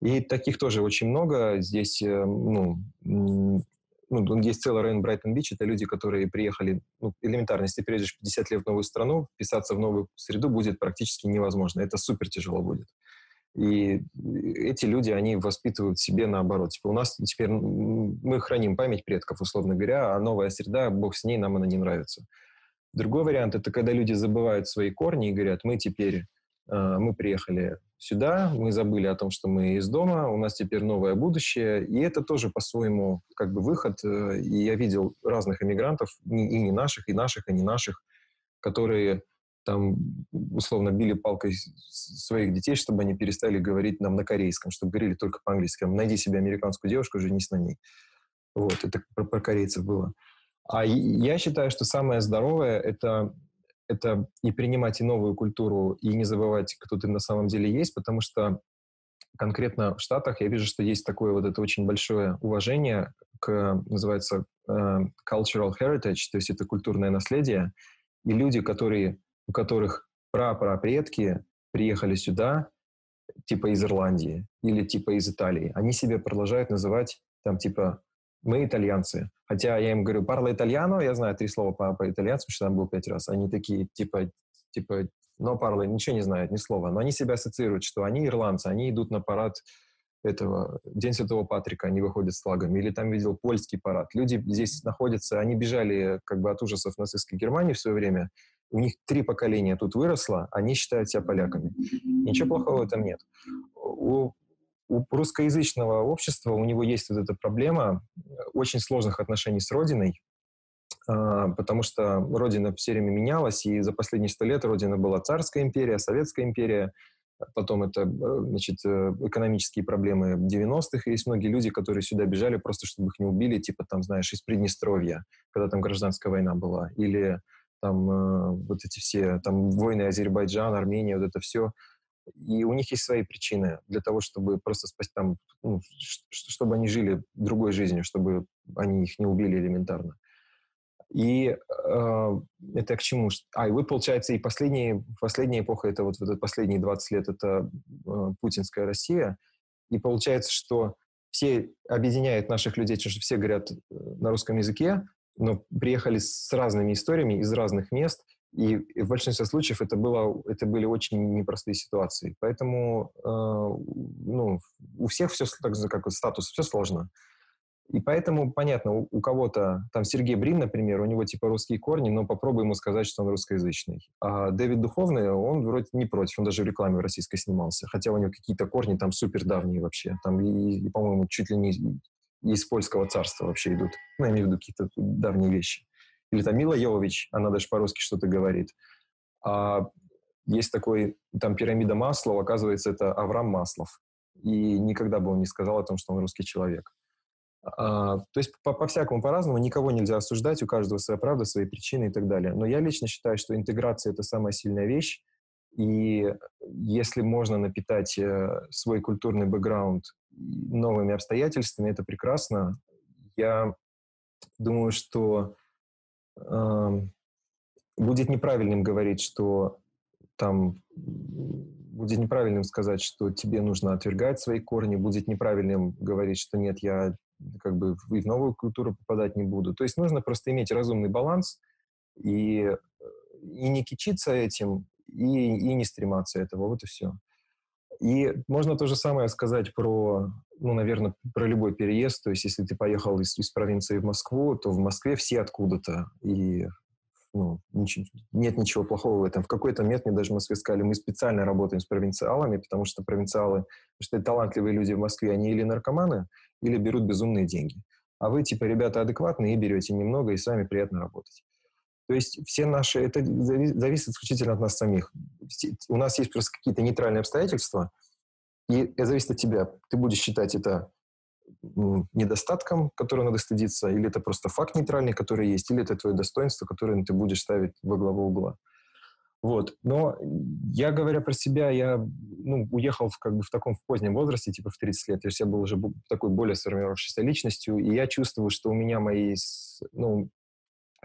И таких тоже очень много. Здесь э, ну, ну, есть целый район Брайтон-Бич, это люди, которые приехали, ну, элементарно, если ты приедешь 50 лет в новую страну, вписаться в новую среду будет практически невозможно. Это супер тяжело будет. И эти люди, они воспитывают себе наоборот. Типа у нас теперь мы храним память предков, условно говоря, а новая среда, бог с ней, нам она не нравится. Другой вариант – это когда люди забывают свои корни и говорят, мы теперь, э, мы приехали сюда, мы забыли о том, что мы из дома, у нас теперь новое будущее, и это тоже по-своему как бы выход. Э, и я видел разных иммигрантов, и не наших, и наших, и не наших, которые там условно били палкой своих детей, чтобы они перестали говорить нам на корейском, чтобы говорили только по-английски. Найди себе американскую девушку, женись на ней. Вот, это про, про корейцев было. А я считаю, что самое здоровое это это и принимать и новую культуру, и не забывать, кто ты на самом деле есть, потому что конкретно в Штатах я вижу, что есть такое вот это очень большое уважение к, называется, э, cultural heritage, то есть это культурное наследие, и люди, которые, у которых прапрапредки приехали сюда, типа из Ирландии или типа из Италии, они себя продолжают называть там типа мы итальянцы. Хотя я им говорю, парла итальяно, я знаю три слова по, по итальянцам, что там был пять раз. Они такие, типа, типа, но парла ничего не знают, ни слова. Но они себя ассоциируют, что они ирландцы, они идут на парад этого День Святого Патрика, они выходят с флагами, или там видел польский парад. Люди здесь находятся, они бежали как бы от ужасов нацистской Германии в свое время, у них три поколения тут выросло, они считают себя поляками. Ничего плохого в этом нет. У у русскоязычного общества у него есть вот эта проблема э, очень сложных отношений с Родиной, а, потому что Родина все время менялась, и за последние сто лет Родина была царская империя, советская империя, потом это э, значит, э, экономические проблемы 90-х, есть многие люди, которые сюда бежали просто, чтобы их не убили, типа там, знаешь, из Приднестровья, когда там гражданская война была, или там вот эти все, там войны Азербайджан, Армения, вот это все – и у них есть свои причины для того, чтобы просто спасти там, ну, чтобы они жили другой жизнью, чтобы они их не убили элементарно. И э, это к чему? А, и вы, получается, и последние, последняя эпоха, это вот, вот последние 20 лет, это э, путинская Россия. И получается, что все объединяет наших людей, что все говорят э, на русском языке, но приехали с разными историями из разных мест – и в большинстве случаев это, было, это были очень непростые ситуации. Поэтому э, ну, у всех все, так же, как статус, все сложно. И поэтому, понятно, у, у кого-то, там Сергей Брин, например, у него типа русские корни, но попробуй ему сказать, что он русскоязычный. А Дэвид Духовный, он вроде не против, он даже в рекламе российской снимался, хотя у него какие-то корни там супер давние вообще. Там, и, и по-моему, чуть ли не из польского царства вообще идут. Ну, я имею в виду какие-то давние вещи. Или там Мила Йовович, она даже по-русски что-то говорит. А есть такой, там пирамида Маслова, оказывается, это Авраам Маслов. И никогда бы он не сказал о том, что он русский человек. А, то есть по-всякому, по по-разному, никого нельзя осуждать, у каждого своя правда, свои причины и так далее. Но я лично считаю, что интеграция — это самая сильная вещь, и если можно напитать э, свой культурный бэкграунд новыми обстоятельствами, это прекрасно. Я думаю, что будет неправильным говорить, что там будет неправильным сказать, что тебе нужно отвергать свои корни, будет неправильным говорить, что нет, я как бы и в новую культуру попадать не буду. То есть нужно просто иметь разумный баланс и, и не кичиться этим, и, и не стрематься этого. Вот и все. И можно то же самое сказать про, ну, наверное, про любой переезд. То есть, если ты поехал из, из провинции в Москву, то в Москве все откуда-то. И ну, ничего, нет ничего плохого в этом. В какой-то момент мне даже в Москве сказали, мы специально работаем с провинциалами, потому что провинциалы, потому что талантливые люди в Москве, они или наркоманы, или берут безумные деньги. А вы, типа, ребята адекватные и берете немного, и сами приятно работать. То есть все наши, это зависит исключительно от нас самих. У нас есть просто какие-то нейтральные обстоятельства, и это зависит от тебя. Ты будешь считать это недостатком, который надо стыдиться, или это просто факт нейтральный, который есть, или это твое достоинство, которое ты будешь ставить во главу угла. Вот. Но я, говоря про себя, я ну, уехал в, как бы в таком в позднем возрасте, типа в 30 лет. То есть я был уже такой более сформировавшейся личностью, и я чувствую, что у меня мои, ну,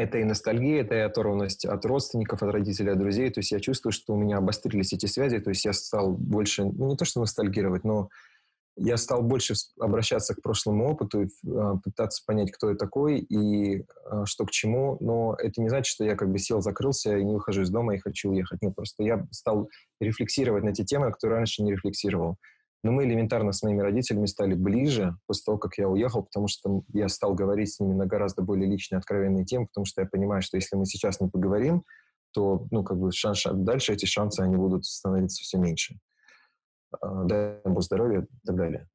это и ностальгия, это и оторванность от родственников, от родителей, от друзей. То есть я чувствую, что у меня обострились эти связи. То есть я стал больше, ну не то что ностальгировать, но я стал больше обращаться к прошлому опыту, а, пытаться понять, кто я такой и а, что к чему. Но это не значит, что я как бы сел, закрылся и не выхожу из дома и хочу уехать. Нет, просто я стал рефлексировать на те темы, которые раньше не рефлексировал. Но мы элементарно с моими родителями стали ближе после того, как я уехал, потому что я стал говорить с ними на гораздо более личные, откровенные темы, потому что я понимаю, что если мы сейчас не поговорим, то, ну, как бы шанс, дальше эти шансы, они будут становиться все меньше. А, дай Бог здоровья и так далее.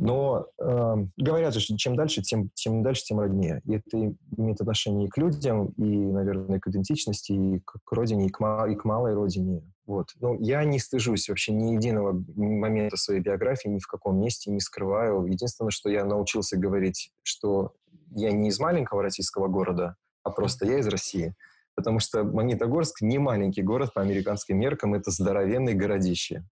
Но э, говорят же, что чем дальше, тем, тем дальше, тем роднее. И это имеет отношение и к людям, и, наверное, к идентичности, и к, к родине, и к, и к малой родине. Вот. Ну, я не стыжусь вообще ни единого момента своей биографии, ни в каком месте, не скрываю. Единственное, что я научился говорить, что я не из маленького российского города, а просто я из России. Потому что Магнитогорск не маленький город по американским меркам, это здоровенный городище.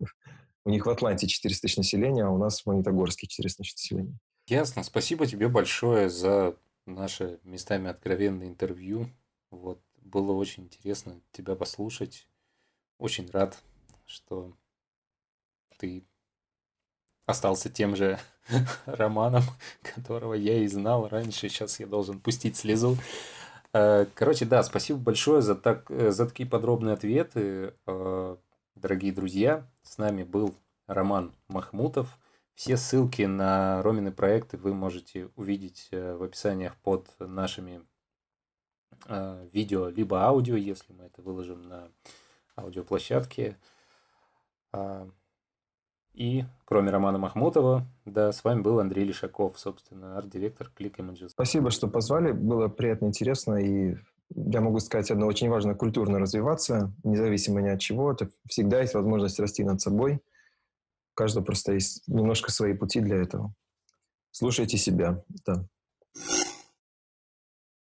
[LAUGHS] У них в Атланте 400 тысяч населения, а у нас в Магнитогорске 400 тысяч населения. Ясно. Спасибо тебе большое за наше местами откровенное интервью. Вот. Было очень интересно тебя послушать. Очень рад, что ты остался тем же [LAUGHS] романом, [LAUGHS] которого я и знал раньше. Сейчас я должен пустить слезу. Э, короче, да, спасибо большое за, так, э, за такие подробные ответы. Дорогие друзья. С нами был Роман Махмутов. Все ссылки на Ромины проекты вы можете увидеть э, в описаниях под нашими э, видео, либо аудио, если мы это выложим на аудиоплощадке. А, и кроме Романа Махмутова, да, с вами был Андрей Лишаков, собственно, арт-директор Click Images. Спасибо, что позвали. Было приятно, интересно и я могу сказать одно очень важно, культурно развиваться, независимо ни от чего. Это всегда есть возможность расти над собой. У каждого просто есть немножко свои пути для этого. Слушайте себя. Да.